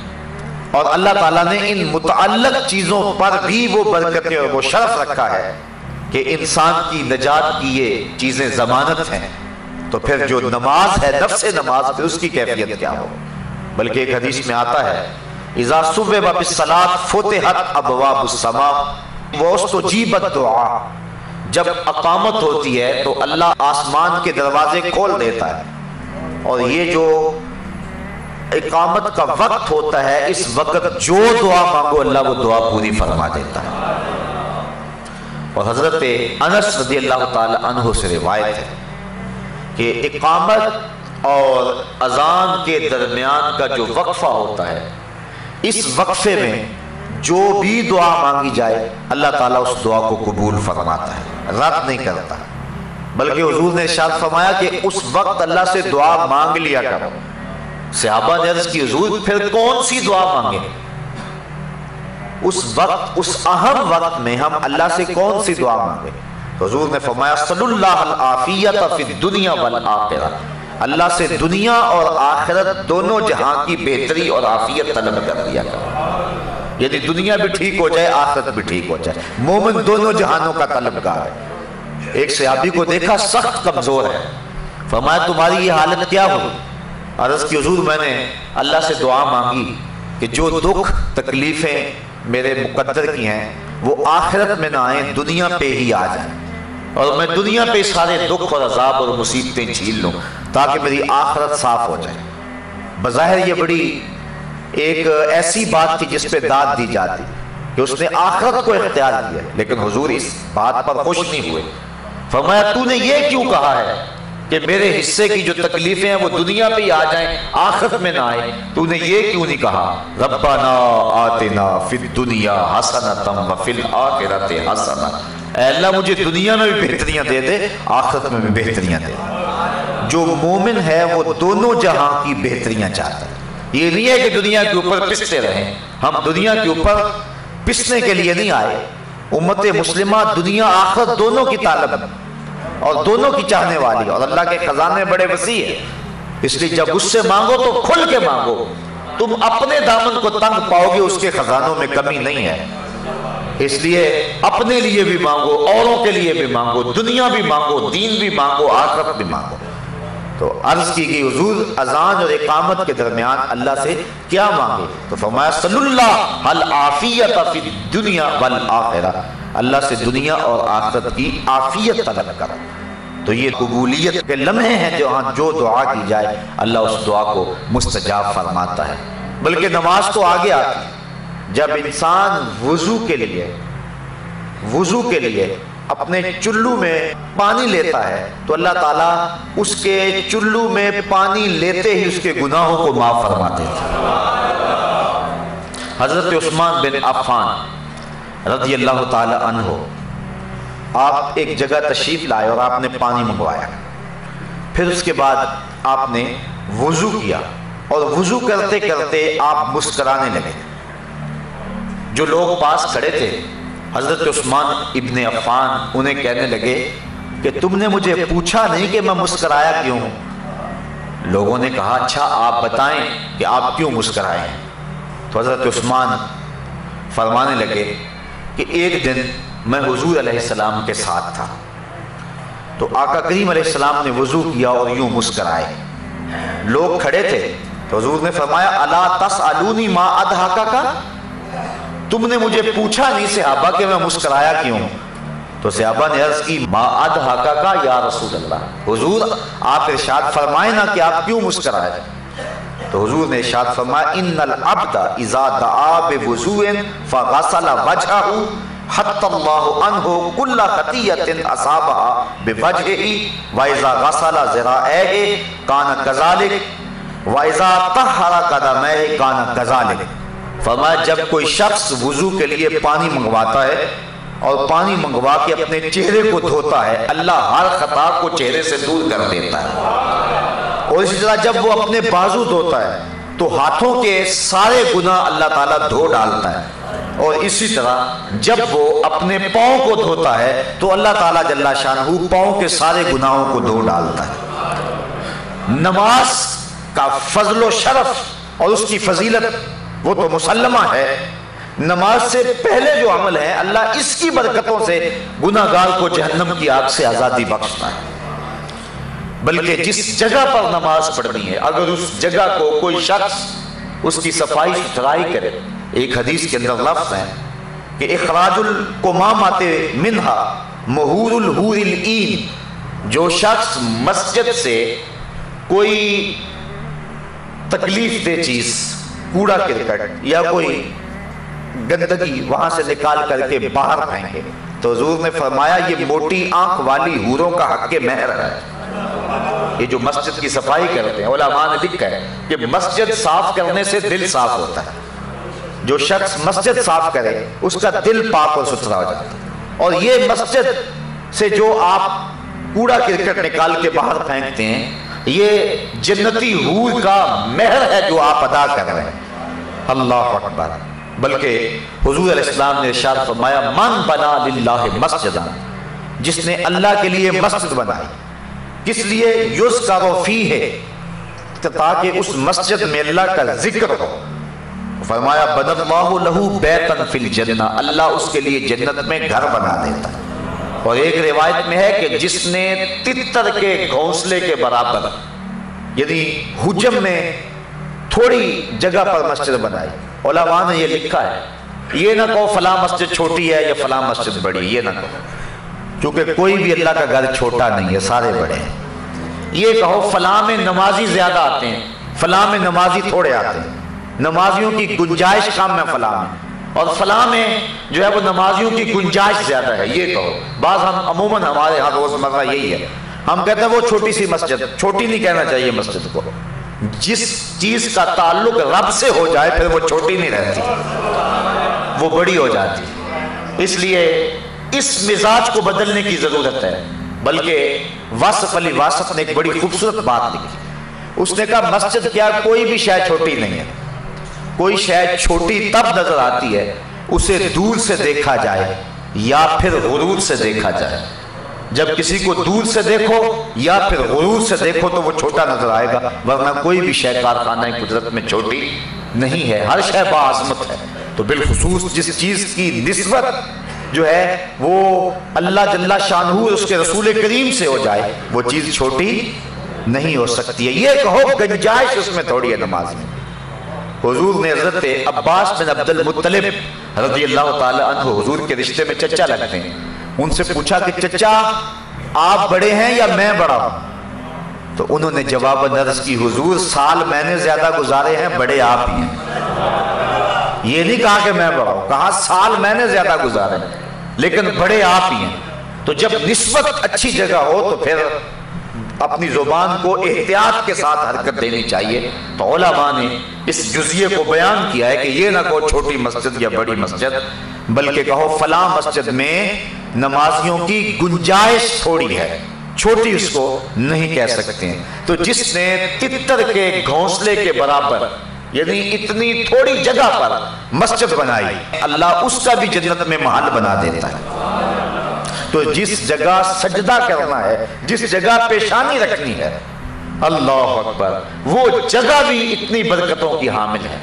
اور اللہ تعالیٰ نے ان متعلق چیزوں پر بھی وہ برکتیں اور وہ شرف رکھا ہے۔ کہ انسان کی نجات کی یہ چیزیں ضمانت ہیں، تو پھر جو نماز ہے، نفس نماز پھر اس کی کیفیت کیا ہو؟ بلکہ ایک حدیث میں آتا ہے، اذا صبح بالصلاة فتحت ابواب السماء واستجیبت دعا، جب اقامت ہوتی ہے تو اللہ آسمان کے دروازے کھول دیتا ہے۔ اور یہ جو اقامت کا وقت ہوتا ہے، اس وقت جو دعا مانگو، اللہ وہ دعا پوری فرما دیتا ہے۔ اور حضرت انس رضی اللہ تعالی عنہ سے روایت ہے کہ اقامت اور اذان کے درمیان کا جو وقفہ ہوتا ہے، اس وقفے میں جو بھی دعا مانگی جائے، اللہ تعالیٰ اس دعا کو قبول فرماتا ہے، رد نہیں کرتا۔ بلکہ حضور نے ارشاد فرمایا کہ اس وقت اللہ سے دعا مانگ لیا کرو۔ صحابہ نے عرض کی، حضور پھر کون سی دعا مانگے؟ اس وقت، اس اہم وقت میں ہم اللہ سے کون سی دعا مانگے حضور نے فرمایا صلی اللہ العافیت فی الدنیا والآخرہ. اللہ سے دنیا اور آخرت دونوں جہاں کی بہتری اور عافیت طلب کر دیا کرو۔ یعنی دنیا بھی ٹھیک ہو جائے، آخرت بھی ٹھیک ہو جائے۔ مومن دونوں جہانوں کا طلبگار ہے۔ ایک صحابی کو دیکھا، سخت کمزور ہے۔ فرمایا، تمہاری یہ حالت کیا ہوئی؟ عرض کی، حضور، میں نے اللہ سے دعا مانگی کہ جو دکھ، تکلیفیں میرے مقدر کی ہیں، وہ آخرت میں نہ آئیں، دنیا پہ ہی آ جائیں۔ اور میں دنیا پہ سارے دکھ اور عذاب اور مصیبتیں جھیل لوں، تاکہ میری آخرت صاف ہو جائے۔ بظاہر یہ بڑی ایک ایسی بات تھی جس پہ داد دی جاتی، کہ اس نے آخرت کو اختیار کیا۔ لیکن حضور اس بات پر خوش نہیں ہوئے۔ فرمایا، تو نے یہ کیوں کہا ہے؟ کہ میرے حصے کی جو تکلیفیں ہیں وہ دنیا پہ ہی آ جائیں، آخرت میں نہ آئیں۔ تو نے یہ کیوں نہیں کہا؟ ربنا آتنا فی الدنیا حسنتم وفی الاخرت حسنہ اے اللہ، مجھے دنیا میں بھی بہتریاں دے دے، آخرت میں بھی بہتریاں دے۔ دے جو مومن ہے، وہ دونوں جہاں کی بہتریاں چاہتا ہے۔ یہ نہیں ہے کہ دنیا کے اوپر پستے رہیں۔ ہم دنیا کے اوپر پسنے کے لیے نہیں آئے۔ امت مسلمہ، دنیا، آخرت دونوں کی طالب اور دونوں کی چاہنے والی اور اللہ کے خزانے بڑے وسیع ہیں۔ اس لیے جب اس سے مانگو تو کھل کے مانگو۔ تم اپنے دامن کو تنگ پاؤ گے اس کے خزانوں میں کمی نہیں ہے۔ اس لیے اپنے لیے بھی مانگو اوروں کے لیے بھی مانگو دنیا بھی مانگو دین بھی مانگو آخرت بھی مانگو۔ تو عرض کی گئی حضور اذان اور اقامت کے درمیان اللہ سے کیا مانگے؟ تو فرمایا صلی اللہ العافیت فی دنیا والآخرہ۔ اللہ سے دنیا اور آخرت کی عافیت طلب کر تو یہ قبولیت کے لمحے ہیں جو ہاں جو دعا کی جائے، اللہ اس دعا کو مستجاب فرماتا ہے۔ بلکہ نماز تو آگے آتی جب انسان وضو کے لیے، وضو کے لیے اپنے چلو میں پانی لیتا ہے، تو اللہ تعالیٰ اس کے چلو میں پانی لیتے ہی اس کے گناہوں کو معاف فرماتے تھے حضرت عثمان بن عفان رضی اللہ تعالی عنہ، آپ ایک جگہ تشریف لائے اور آپ نے پانی منگوایا۔ پھر اس کے بعد آپ نے وضو کیا اور وضو کرتے کرتے آپ مسکرانے لگے۔ جو لوگ پاس کھڑے تھے، حضرت عثمان ابن عفان انہیں کہنے لگے کہ تم نے مجھے پوچھا نہیں کہ میں مسکرایا کیوں لوگوں نے کہا اچھا آپ بتائیں کہ آپ کیوں مسکرائے ہیں؟ تو حضرت عثمان فرمانے لگے کہ ایک دن میں حضور علیہ السلام کے ساتھ تھا۔ تو آقا کریم علیہ السلام نے وضو کیا اور یوں مسکرائے۔ لوگ کھڑے تھے تو حضور نے فرمایا اللہ تسالونی ما ادھاکا کا؟ تم نے مجھے پوچھا نہیں، صحابہ، کہ میں مسکرایا کیوں؟ تو صحابہ نے عرض کی، ما ادھاکا کا یا رسول اللہ؟ حضور آپ ارشاد فرمائے نا کہ آپ کیوں مسکرائے؟ تو حضور نے ارشاد فرمایا، ان العبد اذا دعا بوضوء فغسل وجهه حتى الله عنه كل خطيه اصابها بوجهه واذا غسل ذراعيه كان كذلك واذا طهر قدميه كان كذلك فرمایا، جب کوئی شخص وضو کے لیے پانی منگواتا ہے اور پانی منگوا کے اپنے چہرے کو دھوتا ہے۔ اللہ ہر خطا کو چہرے سے دور کر دیتا ہے۔ اور اسی طرح جب وہ اپنے بازو دھوتا ہے، تو ہاتھوں کے سارے گناہ اللہ تعالیٰ دھو ڈالتا ہے۔ اور اسی طرح جب وہ اپنے پاؤں کو دھوتا ہے، تو اللہ تعالیٰ جل شانہ پاؤں کے سارے گناہوں کو دھو ڈالتا ہے۔ نماز کا فضل و شرف اور اس کی فضیلت وہ تو مسلمہ ہے۔ نماز سے پہلے جو عمل ہے، اللہ اس کی برکتوں سے گناہ گار کو جہنم کی آگ سے آزادی بخشتا ہے۔ بلکہ جس جگہ پر نماز پڑھنی ہے، اگر اس جگہ کو کوئی شخص اس کی صفائی ستھرائی کرے، ایک حدیث کے اندر لفظ ہے کہ اخراج القمامات منہا مہور الہور العین، جو شخص مسجد سے کوئی تکلیف دے چیز، کوڑا کرکٹ یا کوئی گندگی وہاں سے نکال کر کے باہر پھینکے تو حضور نے فرمایا، یہ موٹی آنکھ والی ہوروں کا حق مہر ہے۔ یہ جو مسجد کی صفائی کرتے ہیں، علماء نے لکھا ہے کہ مسجد صاف کرنے سے دل صاف ہوتا ہے۔ جو شخص مسجد صاف کرے، اس کا دل پاک اور ستھرا ہو جاتا ہے۔ اور یہ مسجد سے جو آپ کوڑا کرکٹ نکال کے باہر پھینکتے ہیں، یہ جنتی حور کا مہر ہے جو آپ ادا کر رہے ہیں۔ اللہ اکبر۔ بلکہ حضور علیہ السلام نے ارشاد فرمایا، من بنا للہ مسجدا جس نے اللہ کے لیے مسجد بنائی، کس لیے؟ یذکر فی ہے تاکہ اس مسجد میں اللہ کا ذکر ہو۔ فرمایا، بن اللہ لہو بیتن فی الجنہ، اللہ اس کے لیے جنت میں گھر بنا دیتا اور ایک روایت میں ہے کہ جس نے تتر کے گھونسلے کے برابر یعنی حجم میں تھوڑی جگہ پر مسجد بنائی۔ علماء نے یہ لکھا ہے۔ یہ نہ کہو فلاں مسجد چھوٹی ہے یا فلاں مسجد بڑی، یہ نہ کہو۔ کیونکہ کوئی بھی اللہ کا گھر چھوٹا نہیں ہے، سارے بڑے ہیں۔ یہ کہو فلاں میں نمازی زیادہ آتے ہیں، فلاں میں نمازی تھوڑے آتے ہیں۔ نمازیوں کی گنجائش کام میں فلاں میں۔ اور فلاں میں جو ہے وہ نمازیوں کی گنجائش زیادہ ہے۔ یہ کہو۔ بعض ہم، عموماً ہمارے ہاں روز مرہ یہی ہے۔ ہم کہتے ہیں وہ چھوٹی سی مسجد، چھوٹی نہیں کہنا چاہیے مسجد کو۔ جس چیز کا تعلق رب سے ہو جائے، پھر وہ چھوٹی نہیں رہتی، وہ بڑی ہو جاتی۔ اس لیے اس مزاج کو بدلنے کی ضرورت ہے، بلکہ واسف علی واسف نے ایک بڑی خوبصورت بات لکھی۔ اس نے کہا، مسجد کیا کوئی بھی شاید چھوٹی نہیں ہے۔ کوئی شاید چھوٹی تب نظر آتی ہے، اسے دور سے دیکھا جائے یا پھر غرور سے دیکھا جائے۔ جب کسی کو دور سے دیکھو یا پھر غرور سے دیکھو تو وہ چھوٹا نظر آئے گا، ورنہ کوئی بھی شے کارخانہ قدرت میں چھوٹی نہیں ہے، ہر شے باعظمت ہے۔ تو بالخصوص جس چیز کی نسبت جو ہے، وہ اللہ جل شانہ اس کے رسول کریم سے ہو جائے، وہ چیز چھوٹی نہیں ہو سکتی ہے۔ یہ کہو گنجائش اس میں تھوڑی ہے نماز میں۔ حضور نے حضرت عباس بن عبد المطلب رضی اللہ تعالی عنہ حضور کے رشتے میں چچا لگتے ہیں۔ ان سے پوچھا کہ چچا، آپ بڑے ہیں یا میں بڑا ہوں؟ تو انہوں نے جواب نرس کی، حضور، سال میں نے زیادہ گزارے ہیں، بڑے آپ ہی ہیں۔ یہ نہیں کہا کہ میں بڑا ہوں، کہا سال میں نے زیادہ گزارے ہیں، لیکن بڑے آپ ہی ہیں۔ تو جب نسبت اچھی جگہ ہو تو پھر اپنی زبان کو احتیاط کے ساتھ حرکت دینی چاہیے۔ تو علماء نے اس جزیے کو بیان کیا ہے کہ یہ نہ کہو چھوٹی مسجد یا بڑی مسجد، بلکہ کہو فلاں مسجد میں نمازیوں کی گنجائش تھوڑی ہے۔ چھوٹی اس کو نہیں کہہ سکتے۔ ہیں تو جس نے تتر کے گھونسلے کے برابر یعنی اتنی تھوڑی جگہ پر مسجد بنائی، اللہ اس کا بھی جنت میں محل بنا دیتا ہے۔ تو جس جگہ سجدہ کرنا ہے، جس جگہ پیشانی رکھنی ہے، اللہ اکبر، وہ جگہ بھی اتنی برکتوں کی حامل ہے۔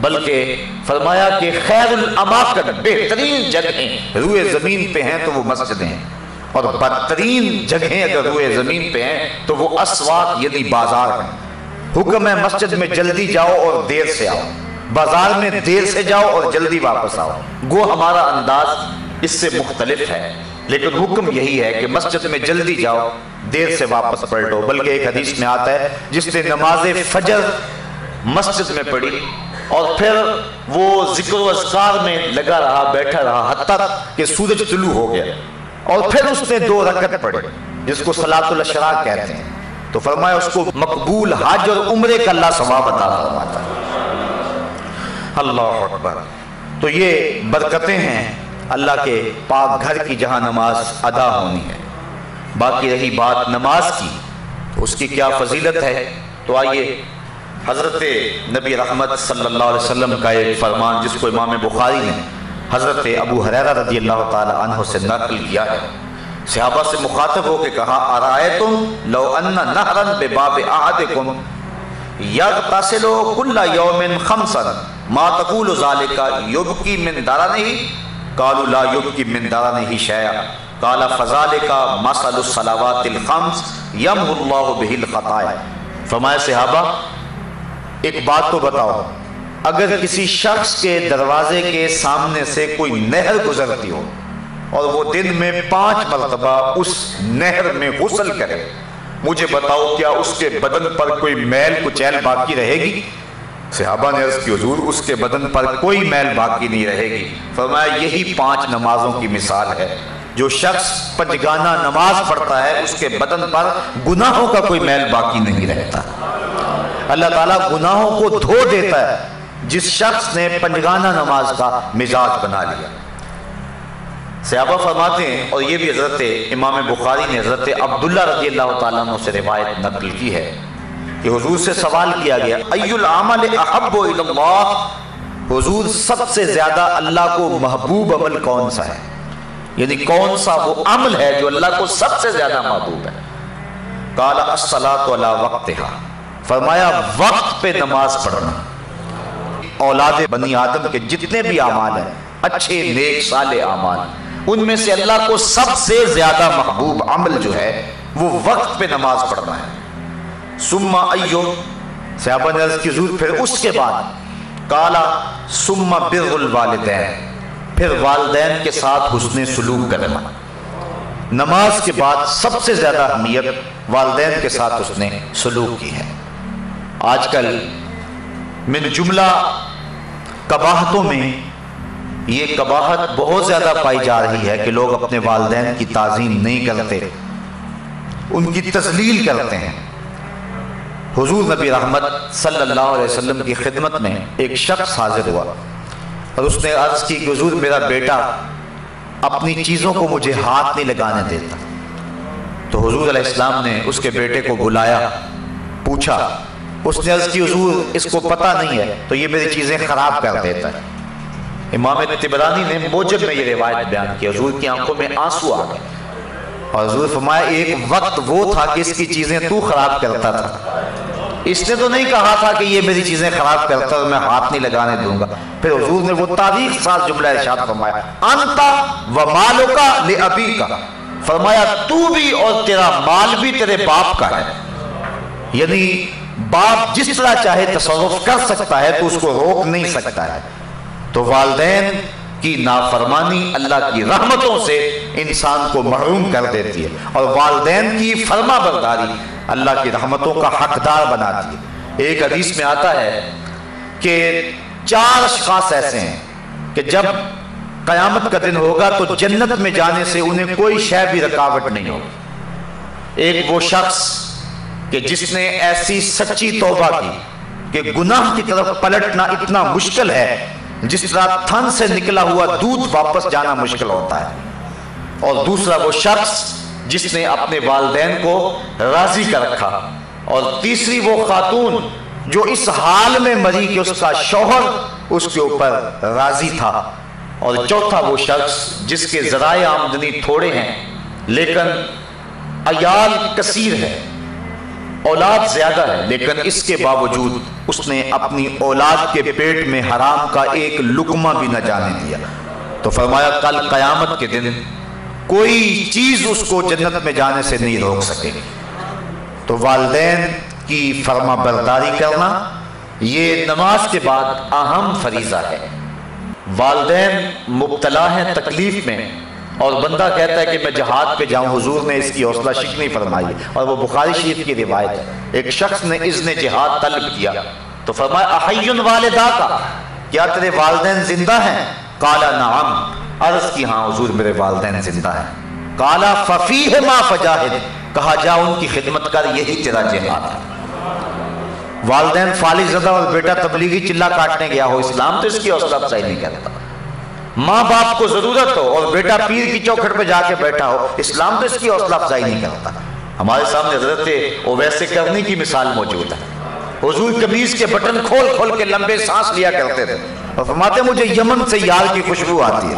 بلکہ فرمایا کہ خیر الاماکن بہترین جگہیں روئے زمین پہ ہیں تو وہ مسجدیں ہیں۔ اور بدترین جگہیں اگر روئے زمین پہ ہیں تو وہ اسواق یعنی بازار ہیں۔ حکم ہے مسجد میں جلدی جاؤ اور دیر سے آؤ۔ بازار میں دیر سے جاؤ اور جلدی واپس آؤ۔ گو ہمارا انداز اس سے مختلف ہے۔ لیکن حکم یہی ہے کہ مسجد میں جلدی جاؤ، دیر سے واپس پلٹو۔ بلکہ ایک حدیث میں آتا ہے، جس نے نماز فجر مسجد میں پڑھی اور پھر وہ ذکر و اذکار میں لگا رہا، بیٹھا رہا، حتیٰ کہ سورج طلوع ہو گیا۔ اور پھر اس نے دو رکعت پڑھی، جس کو صلاۃ الاشراق کہتے ہیں۔ تو فرمایا، اس کو مقبول حج اور عمرے کا اللہ ثواب عطا فرماتا اللہ اکبر۔ تو یہ برکتیں ہیں اللہ کے پاک گھر کی جہاں نماز ادا ہونی ہے۔ باقی رہی بات نماز کی اس کی کیا فضیلت ہے؟ تو آئیے حضرت نبی رحمت صلی اللہ علیہ وسلم کا ایک فرمان جس کو امام بخاری نے حضرت ابو حریرہ رضی اللہ تعالی عنہ سے نقل کیا ہے۔ صحابہ سے مخاطب ہو کے کہا ارائیتم لو ان نہرن بباب احدکم یغتسلو کل یوم خمسا ما تقول ذالکا یبکی من دارنہی قالوا لا یبکی من دارنہی شیعہ قال فذالکا مسل الصلاوات الخمس یمہ اللہ بہی الخطائع فرمایا، صحابہ، ایک بات تو بتاؤ، اگر کسی شخص کے دروازے کے سامنے سے کوئی نہر گزرتی ہو اور وہ دن میں پانچ مرتبہ اس نہر میں غسل کرے، مجھے بتاؤ کیا اس کے بدن پر کوئی میل کچیل باقی رہے گی؟ صحابہ نے عرض کی، حضور، اس کے بدن پر کوئی میل باقی نہیں رہے گی۔ فرمایا، یہی پانچ نمازوں کی مثال ہے۔ جو شخص پنجگانہ نماز پڑھتا ہے، اس کے بدن پر گناہوں کا کوئی میل باقی نہیں رہتا۔ اللہ تعالیٰ گناہوں کو دھو دیتا ہے۔ جس شخص نے پنجگانہ نماز کا مزاج بنا لیا۔ صحابہ فرماتے ہیں، اور یہ بھی حضرت امام بخاری نے حضرت عبداللہ رضی اللہ تعالیٰ عنہ سے روایت نقل کی ہے۔ کہ حضور سے سوال کیا گیا، ایو العمل احب اللہ حضور سب سے زیادہ اللہ کو محبوب عمل کون سا ہے؟ یعنی کون سا وہ عمل ہے جو اللہ کو سب سے زیادہ محبوب ہے؟ قال الصلاة علی فرمایا، وقت پہ نماز پڑھنا۔ اولاد بنی آدم کے جتنے بھی اعمال ہیں، اچھے، نیک، صالح اعمال، ان میں سے اللہ کو سب سے زیادہ محبوب عمل جو ہے، وہ وقت پہ نماز پڑھنا ہے۔ سما ایو صحابہ نے عرض کی ضرور پھر اس کے بعد کالا سما بر الوالدین پھر والدین کے ساتھ حسن سلوک کرنا۔ نماز کے بعد سب سے زیادہ اہمیت والدین کے ساتھ اس نے سلوک کی ہے۔ آج کل من جملہ کباہتوں میں یہ کباہت بہت زیادہ پائی جا رہی ہے کہ لوگ اپنے والدین کی تعظیم نہیں کرتے، ان کی تسلیل کرتے ہیں۔ حضور نبی رحمت صلی اللہ علیہ وسلم کی خدمت میں ایک شخص حاضر ہوا اور اس نے عرض کی کہ حضور میرا بیٹا اپنی چیزوں کو مجھے ہاتھ نہیں لگانے دیتا۔ تو حضور علیہ السلام نے اس کے بیٹے کو بلایا، پوچھا، اس نے عرض کی، حضور، اس کو پتا نہیں ہے، تو یہ میری چیزیں خراب کر دیتا ہے۔ امام تبرانی نے موجب میں یہ روایت بیان کی، حضور کی آنکھوں میں آنسو آ گئے۔ اور حضور فرمایا، ایک وقت وہ تھا کہ اس کی چیزیں تو خراب کرتا تھا۔ اس نے تو نہیں کہا تھا کہ یہ میری چیزیں خراب کرتا اور میں ہاتھ نہیں لگانے دوں گا۔ پھر حضور نے وہ تاریخ ساتھ جملہ ارشاد فرمایا انتا و مالو کا لے ابی کا فرمایا، تو بھی اور تیرا مال بھی تیرے باپ کا ہے۔ یعنی باپ جس طرح چاہے تصرف کر سکتا ہے، تو اس کو روک نہیں سکتا ہے۔ تو والدین کی نافرمانی اللہ کی رحمتوں سے انسان کو محروم کر دیتی ہے۔ اور والدین کی فرما برداری اللہ کی رحمتوں کا حقدار بناتی ہے ایک حدیث میں آتا ہے کہ چار اشخاص ایسے ہیں کہ جب قیامت کا دن ہوگا تو جنت میں جانے سے انہیں کوئی شے بھی رکاوٹ نہیں ہوگی۔ ایک وہ شخص کہ جس نے ایسی سچی توبہ کی کہ گناہ کی طرف پلٹنا اتنا مشکل ہے، جس طرح تھن سے نکلا ہوا دودھ واپس جانا مشکل ہوتا ہے۔ اور دوسرا وہ شخص جس نے اپنے والدین کو راضی کر رکھا۔ اور تیسری وہ خاتون جو اس حال میں مری کہ اس کا شوہر اس کے اوپر راضی تھا۔ اور چوتھا وہ شخص جس کے ذرائع آمدنی تھوڑے ہیں، لیکن ایال کثیر ہے، اولاد زیادہ ہے، لیکن اس کے باوجود اس نے اپنی اولاد کے پیٹ میں حرام کا ایک لکمہ بھی نہ جانے دیا۔ تو فرمایا، کل قیامت کے دن کوئی چیز اس کو جنت میں جانے سے نہیں روک سکے۔ تو والدین کی فرما برداری کرنا، یہ نماز کے بعد اہم فریضہ ہے۔ والدین مبتلا ہیں تکلیف میں، اور بندہ کہتا ہے کہ میں جہاد پہ جاؤں، حضور نے اس کی حوصلہ شکنی فرمائی، اور وہ بخاری شریف کی روایت ہے۔ ایک شخص نے اذن جہاد طلب کیا۔ تو فرمایا، احیون والدہ کا کیا تیرے والدین زندہ ہیں؟ کالا نعم۔ عرض کی ہاں حضور میرے والدین زندہ ہیں۔ کالا ففیہ ما فجاہد۔ کہا، جا، ان کی خدمت کر، یہی تیرا جہاد ہے۔ والدین فالغ زدہ اور بیٹا تبلیغی چلا کاٹنے گیا ہو۔ اسلام تو اس کی حوصلہ افزائی نہیں کرتا۔ ماں باپ کو ضرورت ہو اور بیٹا پیر کی چوکھٹ پہ جا کے بیٹھا ہو، اسلام تو اس کی حوصلہ افزائی نہیں کرتا۔ ہمارے سامنے حضرت ویسے کرنے کی مثال موجود ہے۔ حضور کمیز کے بٹن کھول کھول کے لمبے سانس لیا کرتے تھے۔ اور فرماتے ہیں مجھے یمن سے یار کی خوشبو آتی ہے۔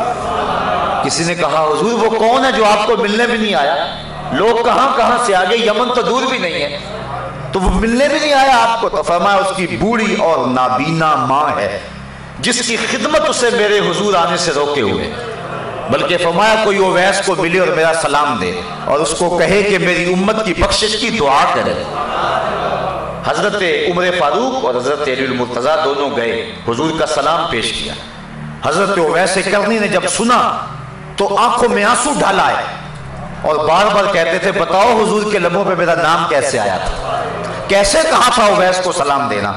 کسی نے کہا، حضور، وہ کون ہے جو آپ کو ملنے بھی نہیں آیا؟ لوگ کہاں کہاں سے آگے یمن تو دور بھی نہیں ہے۔ تو وہ ملنے بھی نہیں آیا آپ کو؟ تو فرمایا، اس کی بوڑھی اور نابینا ماں ہے، جس کی خدمت اسے میرے حضور آنے سے روکے ہوئے۔ بلکہ فرمایا، کوئی اویس کو ملے اور میرا سلام دے اور اس کو کہے کہ میری امت کی بخشش کی دعا کرے۔ حضرت عمر فاروق اور حضرت علی المرتضی دونوں گئے، حضور کا سلام پیش کیا۔ حضرت اویس کرنی نے جب سنا تو آنکھوں میں آنسو ڈھالا ہے اور بار بار کہتے تھے، بتاؤ حضور کے لبوں پہ میرا نام کیسے آیا تھا؟ کیسے کہا تھا اویس کو سلام دینا؟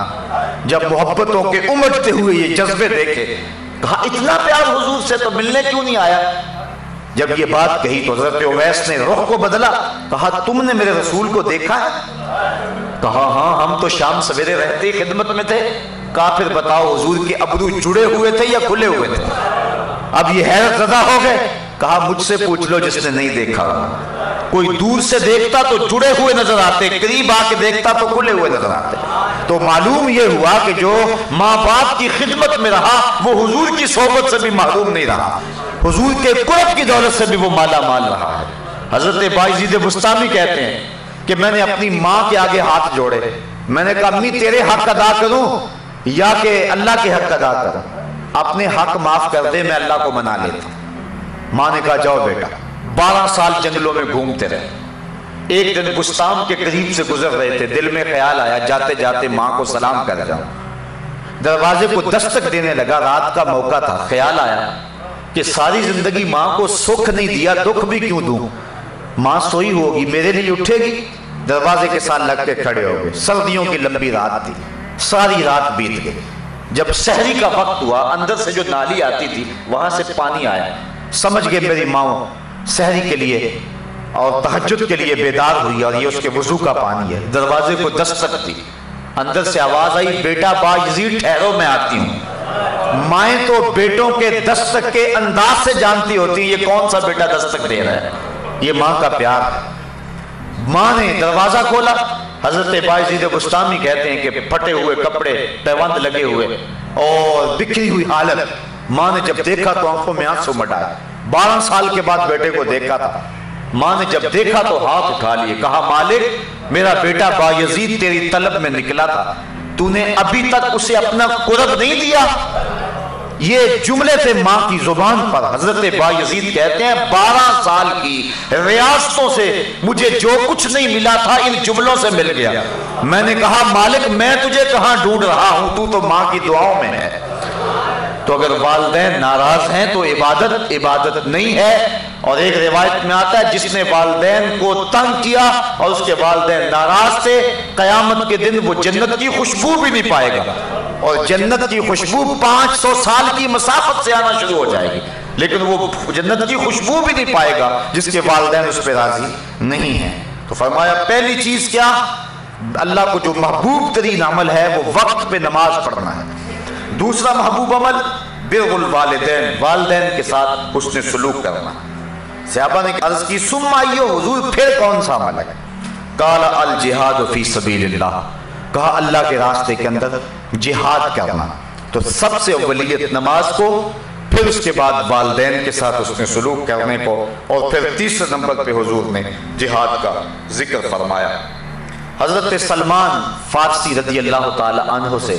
جب محبتوں کے امجتے ہوئے یہ جذبے دیکھے، کہا، اتنا پیار حضور سے تو ملنے کیوں نہیں آیا؟ جب یہ بات کہی تو حضرت اویس نے روح کو بدلا، کہا، تم نے میرے رسول کو دیکھا ہے؟ کہا ہاں ہم تو شام سویرے رہتے خدمت میں تھے۔ کہا پھر بتاؤ حضور کے ابرو جڑے ہوئے تھے یا کھلے ہوئے تھے؟ اب یہ حیرت زدہ ہو گئے۔ کہا، مجھ سے پوچھ لو جس نے نہیں دیکھا۔ کوئی دور سے دیکھتا تو جڑے ہوئے نظر آتے، قریب آ کے دیکھتا تو کھلے ہوئے نظر آتے۔ تو معلوم یہ ہوا کہ جو ماں باپ کی خدمت میں رہا، وہ حضور کی صحبت سے بھی معلوم نہیں رہا۔ حضور کے قرب کی دولت سے بھی وہ مالا مال رہا ہے۔ حضرت بائزید بستانی کہتے ہیں کہ میں نے اپنی ماں کے آگے ہاتھ جوڑے۔ میں نے کہا، امی، تیرے حق ادا کروں یا کہ اللہ کے حق ادا کروں؟ اپنے حق معاف کر دے، میں اللہ کو منا لیتا ہوں۔ ماں نے کہا، جاؤ بیٹا، بارہ سال جنگلوں میں گھومتے رہے۔ ایک دن گستام کے قریب سے گزر رہے تھے، دل میں خیال آیا، جاتے جاتے ماں کو سلام کر جاؤں دروازے کو دستک دینے لگا، رات کا موقع تھا۔ خیال آیا کہ ساری زندگی ماں کو سکھ نہیں دیا، دکھ بھی کیوں دوں؟ ماں سوئی ہوگی، میرے لیے اٹھے گی، دروازے کے ساتھ لگ کے کھڑے ہو گئے۔ سردیوں کی لمبی رات تھی، ساری رات بیت گئی۔ جب سحری کا وقت ہوا، اندر سے جو نالی آتی تھی، وہاں سے پانی آیا۔ سمجھ گئے میری ماں سحری کے لیے اور تحجد کے لیے بیدار ہوئی اور یہ اس کے وضو کا پانی ہے۔ دروازے کو دستک دی اندر سے آواز آئی، بیٹا با یزید ٹھہرو، میں آتی ہوں۔ مائیں تو بیٹوں کے دستک کے انداز سے جانتی ہوتی، یہ کون سا بیٹا دستک دے رہا ہے؟ یہ ماں کا پیار ماں نے دروازہ کھولا۔ حضرت باعزید گستامی کہتے ہیں کہ پھٹے ہوئے کپڑے پیوند لگے ہوئے اور بکھری ہوئی حالت۔ ماں نے جب دیکھا تو آنکھوں میں آنسو مٹایا بارہ سال کے بعد بیٹے کو دیکھا تھا۔ ماں نے جب دیکھا تو ہاتھ اٹھا لیے۔ کہا، مالک، میرا بیٹا بایزید تیری طلب میں نکلا تھا۔ تو نے ابھی تک اسے اپنا قرب نہیں دیا۔ یہ جملے تھے ماں کی زبان پر۔ حضرت با یزید کہتے ہیں، بارہ سال کی ریاستوں سے مجھے جو کچھ نہیں ملا تھا، ان جملوں سے مل گیا۔ میں نے کہا، مالک، میں تجھے کہاں ڈھونڈ رہا ہوں؟ تو تو ماں کی دعاؤں میں ہے۔ تو اگر والدین ناراض ہیں تو عبادت عبادت نہیں ہے۔ اور ایک روایت میں آتا ہے، جس نے والدین کو تنگ کیا اور اس کے والدین ناراض تھے، قیامت کے دن وہ جنت کی خوشبو بھی نہیں پائے گا۔ اور جنت کی خوشبو پانچ سو سال کی مسافت سے آنا شروع ہو جائے گی۔ لیکن وہ جنت کی خوشبو بھی نہیں پائے گا جس کے والدین اس پہ راضی نہیں ہیں۔ تو فرمایا، پہلی چیز کیا؟ اللہ کو جو محبوب ترین عمل ہے، وہ وقت پہ نماز پڑھنا ہے۔ دوسرا محبوب عمل بر الوالدین، والدین کے ساتھ حسن سلوک کرنا۔ صحابہ نے عرض کی سم آئیو حضور، پھر کون سا عمل ہے؟ کالا الجہاد فی سبیل اللہ۔ کہا، اللہ کے راستے کے اندر جہاد کرنا تو سب سے اولیت نماز کو، پھر اس کے بعد والدین کے ساتھ اس نے سلوک کرنے کو، اور پھر تیسرے نمبر پہ حضور نے جہاد کا ذکر فرمایا۔ حضرت سلمان فارسی رضی اللہ تعالی عنہ سے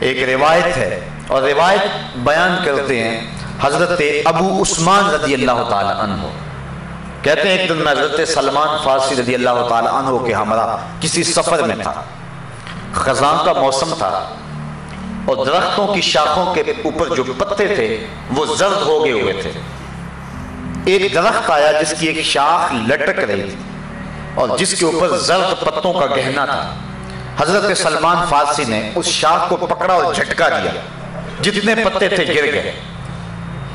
ایک روایت ہے، اور روایت بیان کرتے ہیں حضرت ابو عثمان رضی اللہ تعالی عنہ۔ کہتے ہیں، ایک دن میں حضرت سلمان فارسی رضی اللہ تعالی عنہ کے ہمراہ کسی سفر میں تھا۔ خزان کا موسم تھا اور درختوں کی شاخوں کے اوپر جو پتے تھے وہ زرد ہو گئے ہوئے تھے۔ ایک درخت آیا جس کی ایک شاخ لٹک رہی تھی اور جس کے اوپر زرد پتوں کا گہنا تھا۔ حضرت سلمان فارسی نے اس شاخ کو پکڑا اور جھٹکا دیا۔ جتنے پتے تھے گر گئے۔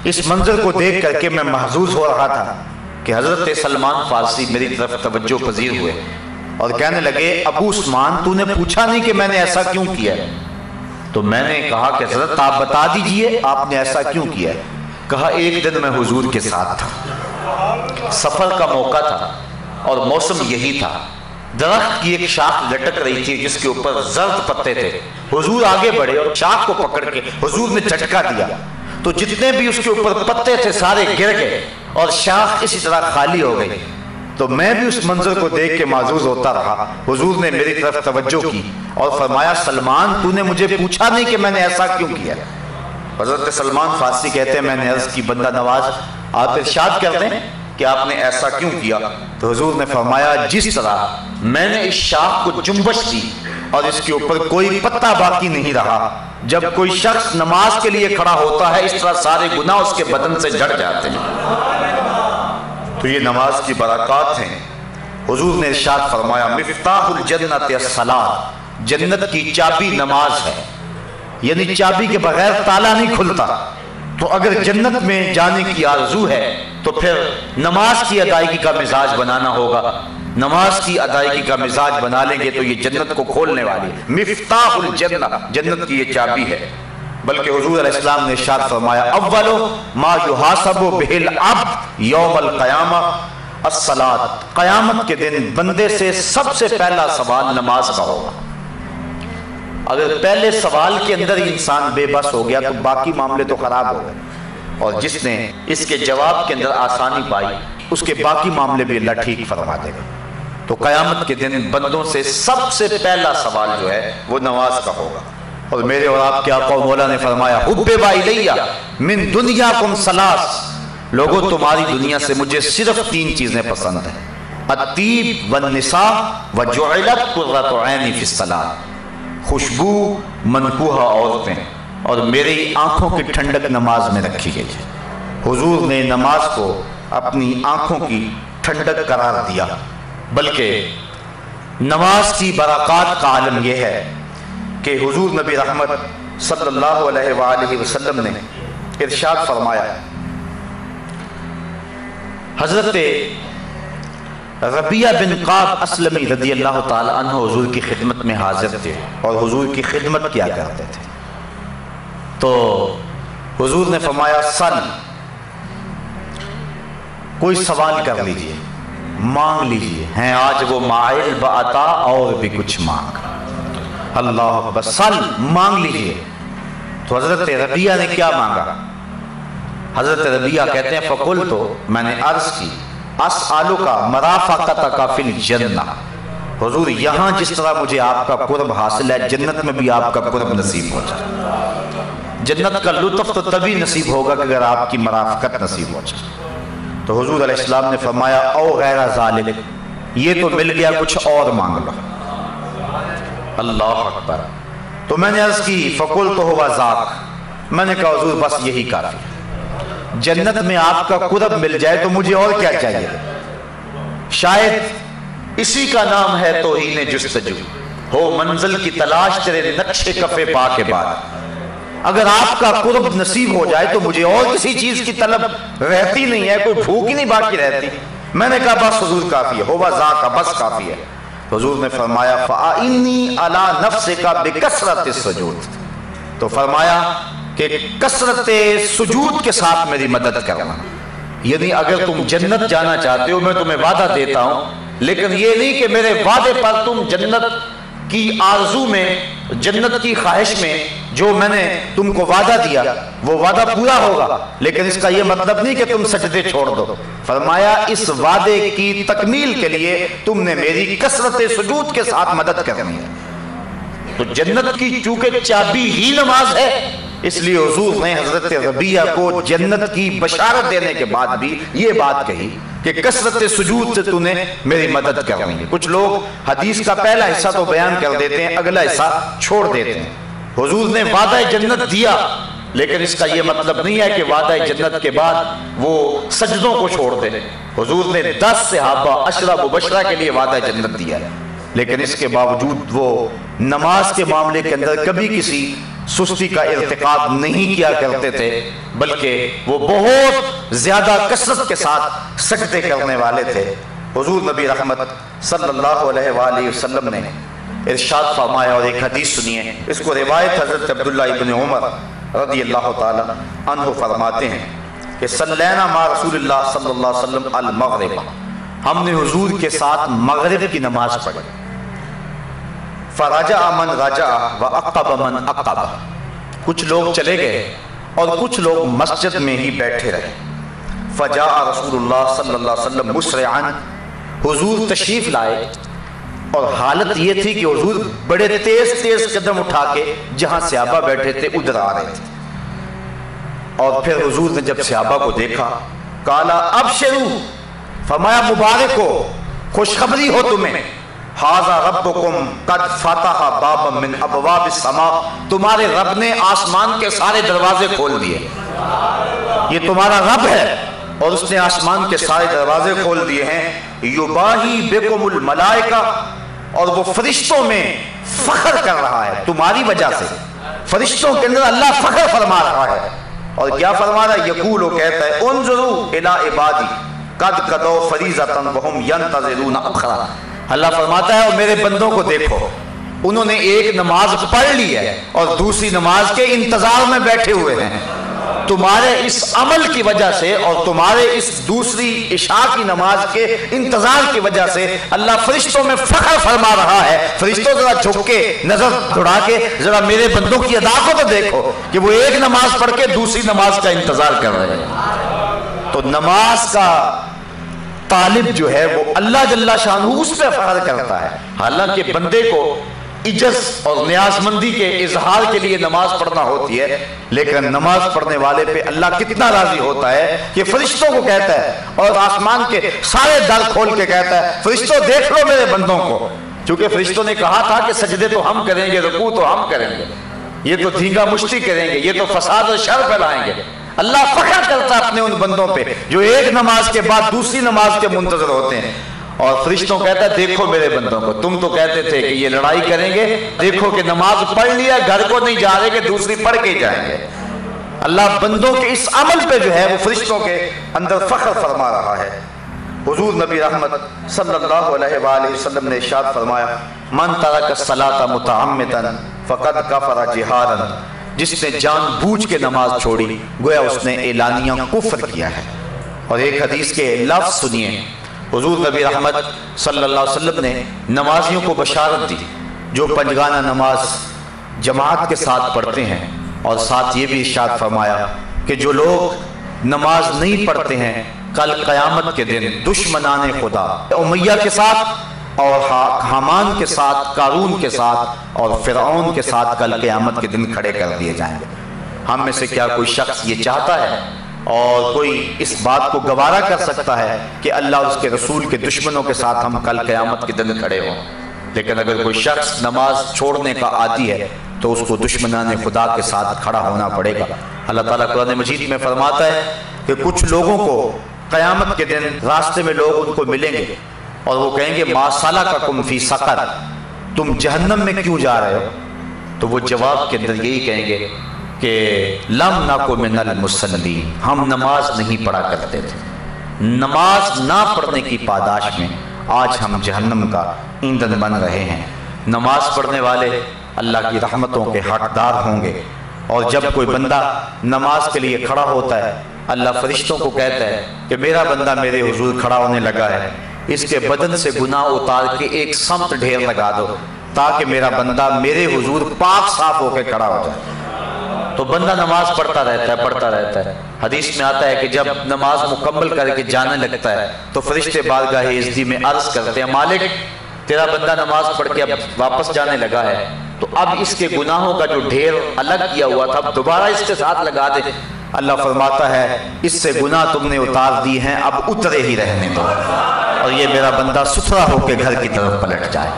اس منظر کو دیکھ کر کے میں محظوظ ہو رہا تھا کہ حضرت سلمان فارسی میری طرف توجہ پذیر ہوئے۔ اور کہنے لگے، ابو عثمان تو نے پوچھا نہیں کہ میں نے ایسا کیوں کیا ہے؟ تو میں نے کہا کہ حضرت، آپ بتا دیجیے، آپ نے ایسا کیوں کیا ہے؟ کہا، ایک دن میں حضور کے ساتھ تھا۔ سفر کا موقع تھا اور موسم یہی تھا۔ درخت کی ایک شاخ لٹک رہی تھی جس کے اوپر زرد پتے تھے۔ حضور آگے بڑھے اور شاخ کو پکڑ کے حضور نے جھٹکا دیا۔ تو جتنے بھی اس کے اوپر پتے تھے، سارے گر گئے اور شاخ اسی طرح خالی ہو گئی۔ تو میں بھی اس منظر کو دیکھ کے معزوز ہوتا رہا۔ حضور نے میری طرف توجہ کی اور فرمایا، سلمان، تو نے مجھے پوچھا نہیں کہ میں نے ایسا کیوں کیا؟ حضرت سلمان فارسی کہتے ہیں، میں نے عرض کی، بندہ نواز، آپ ارشاد کرتے ہیں کہ آپ نے ایسا کیوں کیا؟ تو حضور نے فرمایا، جس طرح میں نے اس شاخ کو جنبش دی اور اس کے اوپر کوئی پتہ باقی نہیں رہا۔ جب کوئی شخص نماز کے لیے کھڑا ہوتا ہے، اس طرح سارے گناہ اس کے بدن سے جڑ جاتے ہیں۔ تو یہ نماز کی برکات ہیں۔ حضور نے ارشاد فرمایا، مفتاح الجنت الصلاۃ جنت کی چابی نماز ہے۔ یعنی چابی کے بغیر تالا نہیں کھلتا۔ تو اگر جنت میں جانے کی آرزو ہے، تو پھر نماز کی ادائیگی کا مزاج بنانا ہوگا۔ نماز کی ادائیگی کا مزاج بنا لیں گے تو یہ جنت کو کھولنے والی مفتاح الجنہ جنت کی یہ چابی ہے۔ بلکہ حضور علیہ السلام نے اشارت فرمایا، اولو ما یحاسب بہل عبد یوم القیامہ، الصلاة. قیامت کے دن بندے سے سب سے پہلا سوال نماز کا ہوگا۔ اگر پہلے سوال کے اندر ہی انسان بے بس ہو گیا تو باقی معاملے تو خراب ہو گئے۔ اور جس نے اس کے جواب کے اندر آسانی پائی، اس کے باقی معاملے بھی اللہ ٹھیک فرما دے گا۔ تو قیامت کے دن بندوں سے سب سے پہلا سوال جو ہے، وہ نواز کا ہوگا۔ اور میرے اور آپ کے آقا و مولا نے فرمایا حب الیہ من دنیا کم سلاس۔ لوگوں، تمہاری دنیا سے مجھے صرف تین چیزیں پسند ہیں۔ الطیب والنساء وجعلت قرۃ عینی فی الصلاۃ۔ خوشبو منکوہہ عورتیں اور میری آنکھوں کی ٹھنڈک نماز میں رکھی گئی ہے۔ حضور نے نماز کو اپنی آنکھوں کی ٹھنڈک قرار دیا۔ بلکہ نماز کی برکات کا عالم یہ ہے کہ حضور نبی رحمت صلی اللہ علیہ وآلہ وسلم نے ارشاد فرمایا حضرت ربیہ بن قاب اسلمی رضی اللہ تعالی عنہ حضور کی خدمت میں حاضر تھے اور حضور کی خدمت کیا کرتے تھے۔ تو حضور نے فرمایا، سن، کوئی سوال کر لیجیے، مانگ لیجیے، ہیں، آج وہ مائل بعطا اور بھی کچھ مانگ۔ اللہ بس سل مانگ لیجیے۔ تو حضرت ربیہ نے کیا مانگا؟ حضرت ربیہ کہتے ہیں، فقل تو، میں نے عرض کی اسعالو کا مرافقت کا فی الجنہ۔ حضور، یہاں جس طرح مجھے آپ کا قرب حاصل ہے، جنت میں بھی آپ کا قرب نصیب ہو جائے۔ جنت کا لطف تو تبھی نصیب ہوگا کہ اگر آپ کی مرافقت نصیب ہو جائے۔ تو حضور علیہ السلام نے فرمایا، او غیر ظالم یہ تو مل گیا، کچھ اور مانگ لو۔ اللہ اکبر۔ تو میں نے عرض کی فقل تو ہوا ذاک۔ میں نے کہا، حضور، بس یہی کافی جنت میں آپ کا قرب مل جائے تو مجھے اور کیا چاہیے؟ شاید اسی کا نام ہے توہین جستجو۔ ہو منزل کی تلاش تیرے نقشے کفے پا کے بعد۔ اگر آپ کا قرب نصیب ہو جائے تو مجھے اور کسی چیز کی طلب رہتی نہیں ہے، کوئی بھوک ہی نہیں باقی رہتی۔ میں نے کہا، بس حضور، کافی ہے۔ ہوا ذا بس کافی ہے۔ حضور نے فرمایا فَآئِنِّي عَلَى نَفْسِكَ بِكَسْرَتِ السُّجُود. تو فرمایا کہ کسرت سجود کے ساتھ میری مدد کرنا۔ یعنی اگر تم جنت جانا چاہتے ہو، میں تمہیں وعدہ دیتا ہوں، لیکن یہ نہیں کہ میرے وعدے پر تم جنت کی آرزو میں، جنت کی خواہش میں جو میں نے تم کو وعدہ دیا، وہ وعدہ پورا ہوگا، لیکن اس کا یہ مطلب نہیں کہ تم سجدے چھوڑ دو۔ فرمایا، اس وعدے کی تکمیل کے لیے تم نے میری کسرت سجود کے ساتھ مدد کرنی ہے۔ تو جنت کی چونکہ چابی ہی نماز ہے، اس لیے حضور نے حضرت ربیہ کو جنت کی بشارت دینے کے بعد بھی یہ بات کہی کہ کسرت سجود سے تو نے میری مدد کرنی ہے۔ کچھ لوگ حدیث کا پہلا حصہ تو بیان کر دیتے ہیں، اگلا حصہ چھوڑ دیتے ہیں۔ حضور نے وعدہ جنت دیا لیکن اس کا یہ مطلب نہیں ہے کہ وعدہ جنت کے بعد وہ سجدوں کو چھوڑ دے۔ حضور نے دس صحابہ اشرا مبشرہ کے لیے وعدہ جنت دیا۔ ہے لیکن اس کے باوجود وہ نماز کے معاملے کے اندر کبھی کسی سستی کا ارتقاب نہیں کیا کرتے تھے بلکہ وہ بہت زیادہ کثرت کے ساتھ سجدے کرنے والے تھے۔ حضور نبی رحمت صلی اللہ علیہ وآلہ وسلم نے ارشاد فرمایا اور ایک حدیث سنیے۔ اس کو روایت حضرت عبداللہ ابن عمر رضی اللہ تعالی عنہ فرماتے ہیں کہ صلینا ما رسول اللہ صلی اللہ علیہ وسلم المغرب۔ ہم نے حضور کے ساتھ مغرب کی نماز پڑھی۔ فرجع من رجع و اقب من اقب۔ کچھ لوگ چلے گئے اور کچھ لوگ مسجد میں ہی بیٹھے رہے۔ فجاء رسول اللہ صلی اللہ علیہ وسلم مسرعان حضور تشریف لائے۔ اور حالت یہ تھی کہ حضور بڑے تیز تیز قدم اٹھا کے جہاں صحابہ بیٹھے تھے، ادھر آ رہے تھے۔ اور پھر حضور نے جب صحابہ کو دیکھا، کالا، اب شروع۔ فرمایا، مبارک ہو، خوشخبری ہو تمہیں۔ حاضا ربکم قد فتح باب من ابواب السماء تمہارے رب نے آسمان کے سارے دروازے کھول دیے۔ یہ تمہارا رب ہے۔ اور اس نے آسمان کے سارے دروازے کھول دیے ہیں۔ یباہی بکم الملائکہ۔ اور وہ فرشتوں میں فخر کر رہا ہے، تمہاری وجہ سے۔ فرشتوں کے اندر اللہ فخر فرما رہا ہے۔ اور کیا فرما رہا ہے؟ یقول وہ کہتا ہے، انظروا الى عبادی، قد قدو فریضتا وهم ينتظرون اخرى اللہ فرماتا ہے، اور میرے بندوں کو دیکھو۔ انہوں نے ایک نماز پڑھ لی ہے اور دوسری نماز کے انتظار میں بیٹھے ہوئے ہیں۔ تمہارے اس عمل کی وجہ سے اور تمہارے اس دوسری عشاء کی نماز کے انتظار کی وجہ سے اللہ فرشتوں میں فخر فرما رہا ہے۔ فرشتوں ذرا جھک کے، نظر دھڑا کے، ذرا میرے بندوں کی ادا کو تو دیکھو کہ وہ ایک نماز پڑھ کے دوسری نماز کا انتظار کر رہے ہیں۔ تو نماز کا طالب جو ہے وہ اللہ جل شانہ اس پہ فخر کرتا ہے۔ حالانکہ بندے کو عجز اور نیاز مندی کے اظہار کے لیے نماز پڑھنا ہوتی ہے، لیکن نماز پڑھنے والے پہ اللہ کتنا راضی ہوتا ہے کہ فرشتوں کو کہتا ہے اور آسمان کے سارے در کھول کے کہتا ہے فرشتوں دیکھ لو میرے بندوں کو۔ چونکہ فرشتوں نے کہا تھا کہ سجدے تو ہم کریں گے، رکوع تو ہم کریں گے۔ یہ تو دھینگا مشتی کریں گے، یہ تو فساد و شر پھیلائیں گے۔ اللہ فخر کرتا ہے اپنے ان بندوں پہ جو ایک نماز کے بعد دوسری نماز کے منتظر ہوتے ہیں۔ اور فرشتوں کہتا ہے، دیکھو میرے بندوں کو. تم تو کہتے تھے کہ یہ لڑائی کریں گے، دیکھو کہ نماز پڑھ لیا، گھر کو نہیں جا رہے کہ دوسری پڑھ کے جائیں گے۔ اللہ بندوں کے اس عمل پہ جو ہے وہ فرشتوں کے اندر فخر فرما رہا ہے۔ حضور نبی رحمت صلی اللہ علیہ وآلہ وسلم نے ارشاد فرمایا، من ترک الصلاة متعمدا فقد کفر جہارا جس نے جان بوجھ کے نماز چھوڑی، گویا اس نے اعلانیہ کفر کیا ہے۔ اور ایک حدیث کے لفظ سنیے۔ حضور نبی رحمت صلی اللہ علیہ وسلم نے نمازیوں کو بشارت دی، جو پنجگانہ نماز جماعت کے ساتھ پڑھتے ہیں۔ اور ساتھ یہ بھی ارشاد فرمایا کہ جو لوگ نماز نہیں پڑھتے ہیں، کل قیامت کے دن دشمنان خدا، امیہ کے ساتھ اور حامان کے ساتھ، قارون کے ساتھ اور فرعون کے ساتھ کل قیامت کے دن کھڑے کر دیے جائیں گے۔ ہم میں سے کیا کوئی شخص یہ چاہتا ہے؟ اور کوئی اس بات کو گوارا کر سکتا ہے کہ اللہ اس کے رسول کے دشمنوں کے ساتھ ہم کل قیامت کے دن کھڑے ہوں۔ لیکن اگر کوئی شخص نماز چھوڑنے کا عادی ہے، تو اس کو دشمنان خدا کے ساتھ کھڑا ہونا پڑے گا۔ اللہ تعالیٰ قرآن مجید میں فرماتا ہے کہ کچھ لوگوں کو قیامت کے دن راستے میں لوگ ان کو ملیں گے اور وہ کہیں گے، ما سالہ کا کم فی سقر تم جہنم میں کیوں جا رہے ہو؟ تو وہ جواب کے اندر یہی کہیں گے کہ لم نکو من المسلین ہم نماز نہیں پڑھا کرتے تھے۔ نماز نہ پڑھنے کی پاداش میں آج ہم جہنم کا ایندھن بن رہے ہیں۔ نماز پڑھنے والے اللہ کی رحمتوں کے حقدار ہوں گے۔ اور جب کوئی بندہ نماز کے لیے کھڑا ہوتا ہے، اللہ فرشتوں کو کہتا ہے کہ میرا بندہ میرے حضور کھڑا ہونے لگا ہے۔ اس کے بدن سے گناہ اتار کے ایک سمت ڈھیر لگا دو، تاکہ میرا بندہ میرے حضور پاک صاف ہو کے کھڑا ہو جائے۔ تو بندہ نماز پڑھتا رہتا ہے، پڑھتا رہتا ہے۔ حدیث میں آتا ہے کہ جب نماز مکمل کر کے جانے لگتا ہے، تو فرشتے بارگاہ عزدی میں عرض کرتے ہیں، مالک، تیرا بندہ نماز پڑھ کے اب واپس جانے لگا ہے۔ تو اب اس کے گناہوں کا جو ڈھیر الگ کیا ہوا تھا، اب دوبارہ اس کے ساتھ لگا دے۔ اللہ فرماتا ہے، اس سے گناہ تم نے اتار دی ہیں، اب اترے ہی رہنے دو۔ اور یہ میرا بندہ ستھرا ہو کے گھر کی طرف پلٹ جائے۔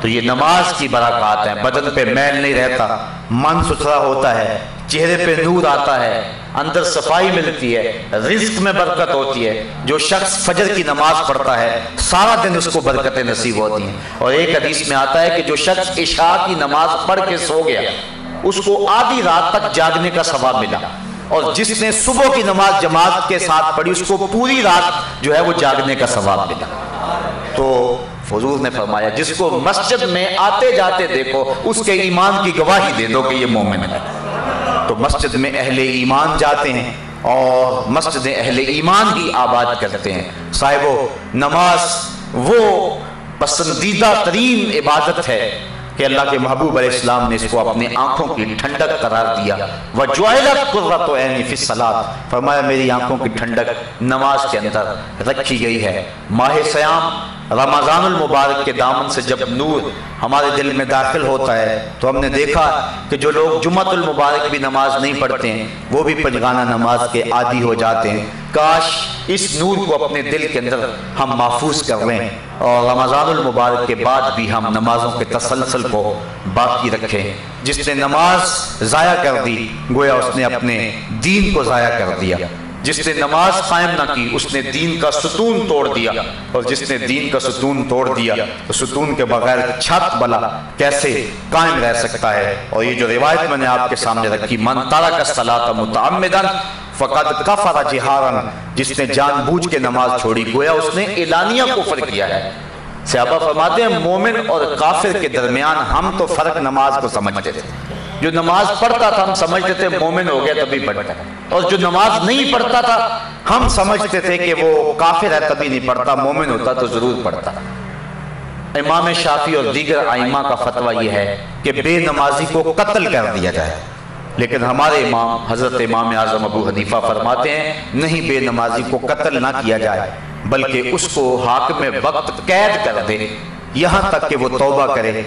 تو یہ نماز کی برکات ہیں بدن پہ میل نہیں رہتا۔ من ستھرا ہوتا ہے۔ چہرے پہ نور آتا ہے۔ اندر صفائی ملتی ہے۔ رزق میں برکت ہوتی ہے۔ جو شخص فجر کی نماز پڑھتا ہے، سارا دن اس کو برکتیں نصیب ہوتی ہیں۔ اور ایک حدیث میں آتا ہے کہ جو شخص عشاء کی نماز پڑھ کے سو گیا، اس کو آدھی رات تک جاگنے کا ثواب ملا۔ اور جس نے صبح کی نماز جماعت کے ساتھ پڑھی، اس کو پوری رات جو ہے وہ جاگنے کا ثواب ملا۔ تو حضور نے فرمایا جس کو مسجد میں آتے جاتے دیکھو اس کے ایمان کی گواہی دے دو کہ یہ مومن ہے۔ تو مسجد میں اہل ایمان جاتے ہیں اور مسجد اہل ایمان ہی آباد کرتے ہیں۔ صاحبو نماز وہ پسندیدہ ترین عبادت ہے کہ اللہ کے محبوب علیہ السلام نے اس کو اپنے آنکھوں کی ٹھنڈک قرار دیا۔ وَجُعِلَتْ قُرَّةُ عَيْنِ فِي الصَّلَاةِ فرمایا میری آنکھوں کی ٹھنڈک نماز کے اندر رکھی گئی ہے۔ ماہ سیام رمضان المبارک کے دامن سے جب نور ہمارے دل میں داخل ہوتا ہے، تو ہم نے دیکھا کہ جو لوگ جمعت المبارک بھی نماز نہیں پڑھتے ہیں، وہ بھی پنجگانہ نماز کے عادی ہو جاتے ہیں۔ کاش اس نور کو اپنے دل کے اندر ہم محفوظ کر لیں۔ اور رمضان المبارک کے بعد بھی ہم نمازوں کے تسلسل کو باقی رکھیں۔ جس نے نماز ضائع کر دی، گویا اس نے اپنے دین کو ضائع کر دیا۔ جس نے نماز قائم نہ کی، اس نے دین کا ستون توڑ دیا۔ اور جس نے دین کا ستون توڑ دیا، تو ستون کے بغیر چھت بلا کیسے قائم رہ سکتا ہے؟ اور یہ جو روایت میں نے آپ کے سامنے رکھی، من ترک الصلاۃ متعمدا فقد کفر جہارا جس نے جان بوجھ کے نماز چھوڑی، گویا اس نے اعلانیہ کفر کیا ہے۔ صحابہ فرماتے ہیں، مومن اور کافر کے درمیان ہم تو فرق نماز کو سمجھتے تھے جو نماز پڑھتا تھا، ہم سمجھتے تھے مومن ہو گیا تبھی پڑھتا اور جو نماز نہیں پڑھتا تھا، ہم سمجھتے تھے کہ وہ کافر ہے تبھی نہیں پڑھتا، مومن ہوتا تو ضرور پڑھتا۔ امام شافی اور دیگر آئمہ کا فتوہ یہ ہے کہ بے نمازی کو قتل کر دیا جائے۔ لیکن ہمارے امام، حضرت امام اعظم ابو حنیفہ فرماتے ہیں، نہیں بے نمازی کو قتل نہ کیا جائے، بلکہ اس کو حاکم وقت قید کر دے، یہاں تک کہ وہ توبہ کرے۔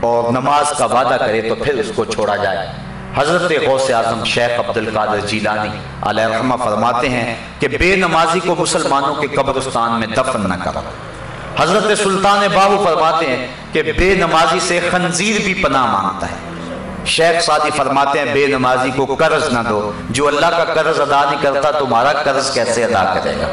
اور نماز کا وعدہ کرے تو پھر اس کو چھوڑا جائے۔ حضرت غوث اعظم شیخ عبد القادر جیلانی علیہ رحمہ فرماتے ہیں کہ بے نمازی کو مسلمانوں کے قبرستان میں دفن نہ کرو۔ حضرت سلطان باہو فرماتے ہیں کہ بے نمازی سے خنزیر بھی پناہ مانگتا ہے۔ شیخ سادی فرماتے ہیں بے نمازی کو قرض نہ دو، جو اللہ کا قرض ادا نہیں کرتا تمہارا قرض کیسے ادا کرے گا؟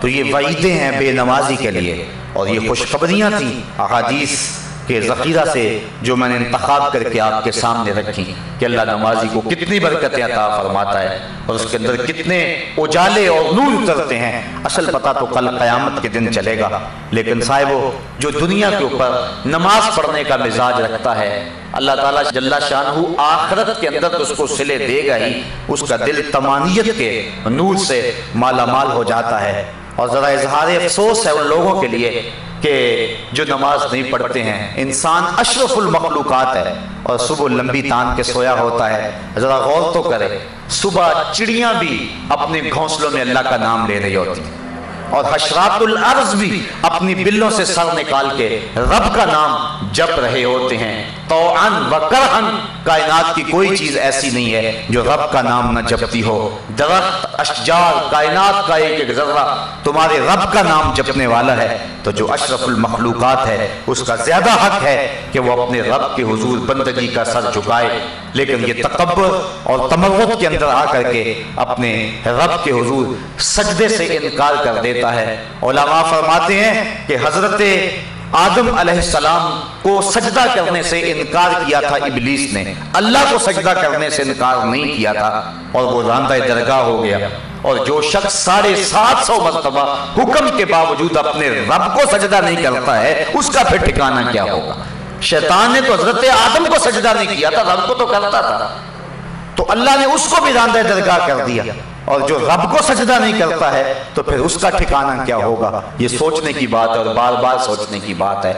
تو یہ وعیدیں ہیں بے نمازی کے لیے اور یہ خوشخبریاں تھیں، احادیث۔ کے ذخیرہ سے جو میں نے انتخاب کر کے آپ کے سامنے رکھی کہ اللہ نمازی کو کتنی برکتیں عطا فرماتا ہے اور اس کے اندر کتنے اجالے اور نور اترتے ہیں اصل پتہ تو کل قیامت کے دن چلے گا۔ لیکن صاحبو جو دنیا کے اوپر نماز پڑھنے کا مزاج رکھتا ہے اللہ تعالیٰ جل شانہ آخرت کے اندر اس کو سلے دے گا ہی اس کا دل تمانیت کے نور سے مالا مال ہو جاتا ہے۔ اور ذرا اظہار افسوس ہے ان لوگوں کے لیے کہ جو نماز نہیں پڑھتے ہیں، انسان اشرف المخلوقات ہے اور صبح لمبی تان کے سویا ہوتا ہے۔ ذرا غور تو کرے، صبح چڑیاں بھی اپنے گھونسلوں میں اللہ کا نام لے رہی ہوتی ہیں۔ اور حشرات الارض بھی اپنی بلوں سے سر نکال کے رب کا نام جپ رہے ہوتے ہیں۔ توعن و کرہن کائنات کی کوئی چیز ایسی نہیں ہے جو رب کا نام نہ جپتی ہو۔ درخت، اشجار، کائنات کا ایک ایک ذرہ تمہارے رب کا نام جپنے والا ہے۔ تو جو اشرف المخلوقات ہے، اس کا زیادہ حق ہے کہ وہ اپنے رب کے حضور بندگی کا سر جھکائے۔ لیکن یہ تکبر اور تمرد کے اندر آ کر کے اپنے رب کے حضور سجدے سے انکار کر دیتا ہے۔ علماء فرماتے ہیں کہ حضرت آدم علیہ السلام کو سجدہ کرنے سے انکار کیا تھا ابلیس نے۔ اللہ کو سجدہ کرنے سے انکار نہیں کیا تھا۔ اور وہ راندہ درگاہ ہو گیا۔ اور جو شخص ساڑھے سات سو مرتبہ حکم کے باوجود اپنے رب کو سجدہ نہیں کرتا ہے، اس کا پھر ٹھکانہ کیا ہوگا؟ شیطان نے تو حضرت آدم کو سجدہ نہیں کیا تھا، رب کو تو کرتا تھا۔ تو اللہ نے اس کو بھی راندہ درگاہ کر دیا۔ اور جو رب کو سجدہ نہیں کرتا ہے، تو پھر اس کا ٹھکانہ کیا ہوگا؟ یہ سوچنے کی بات ہے اور بار بار سوچنے کی بات ہے۔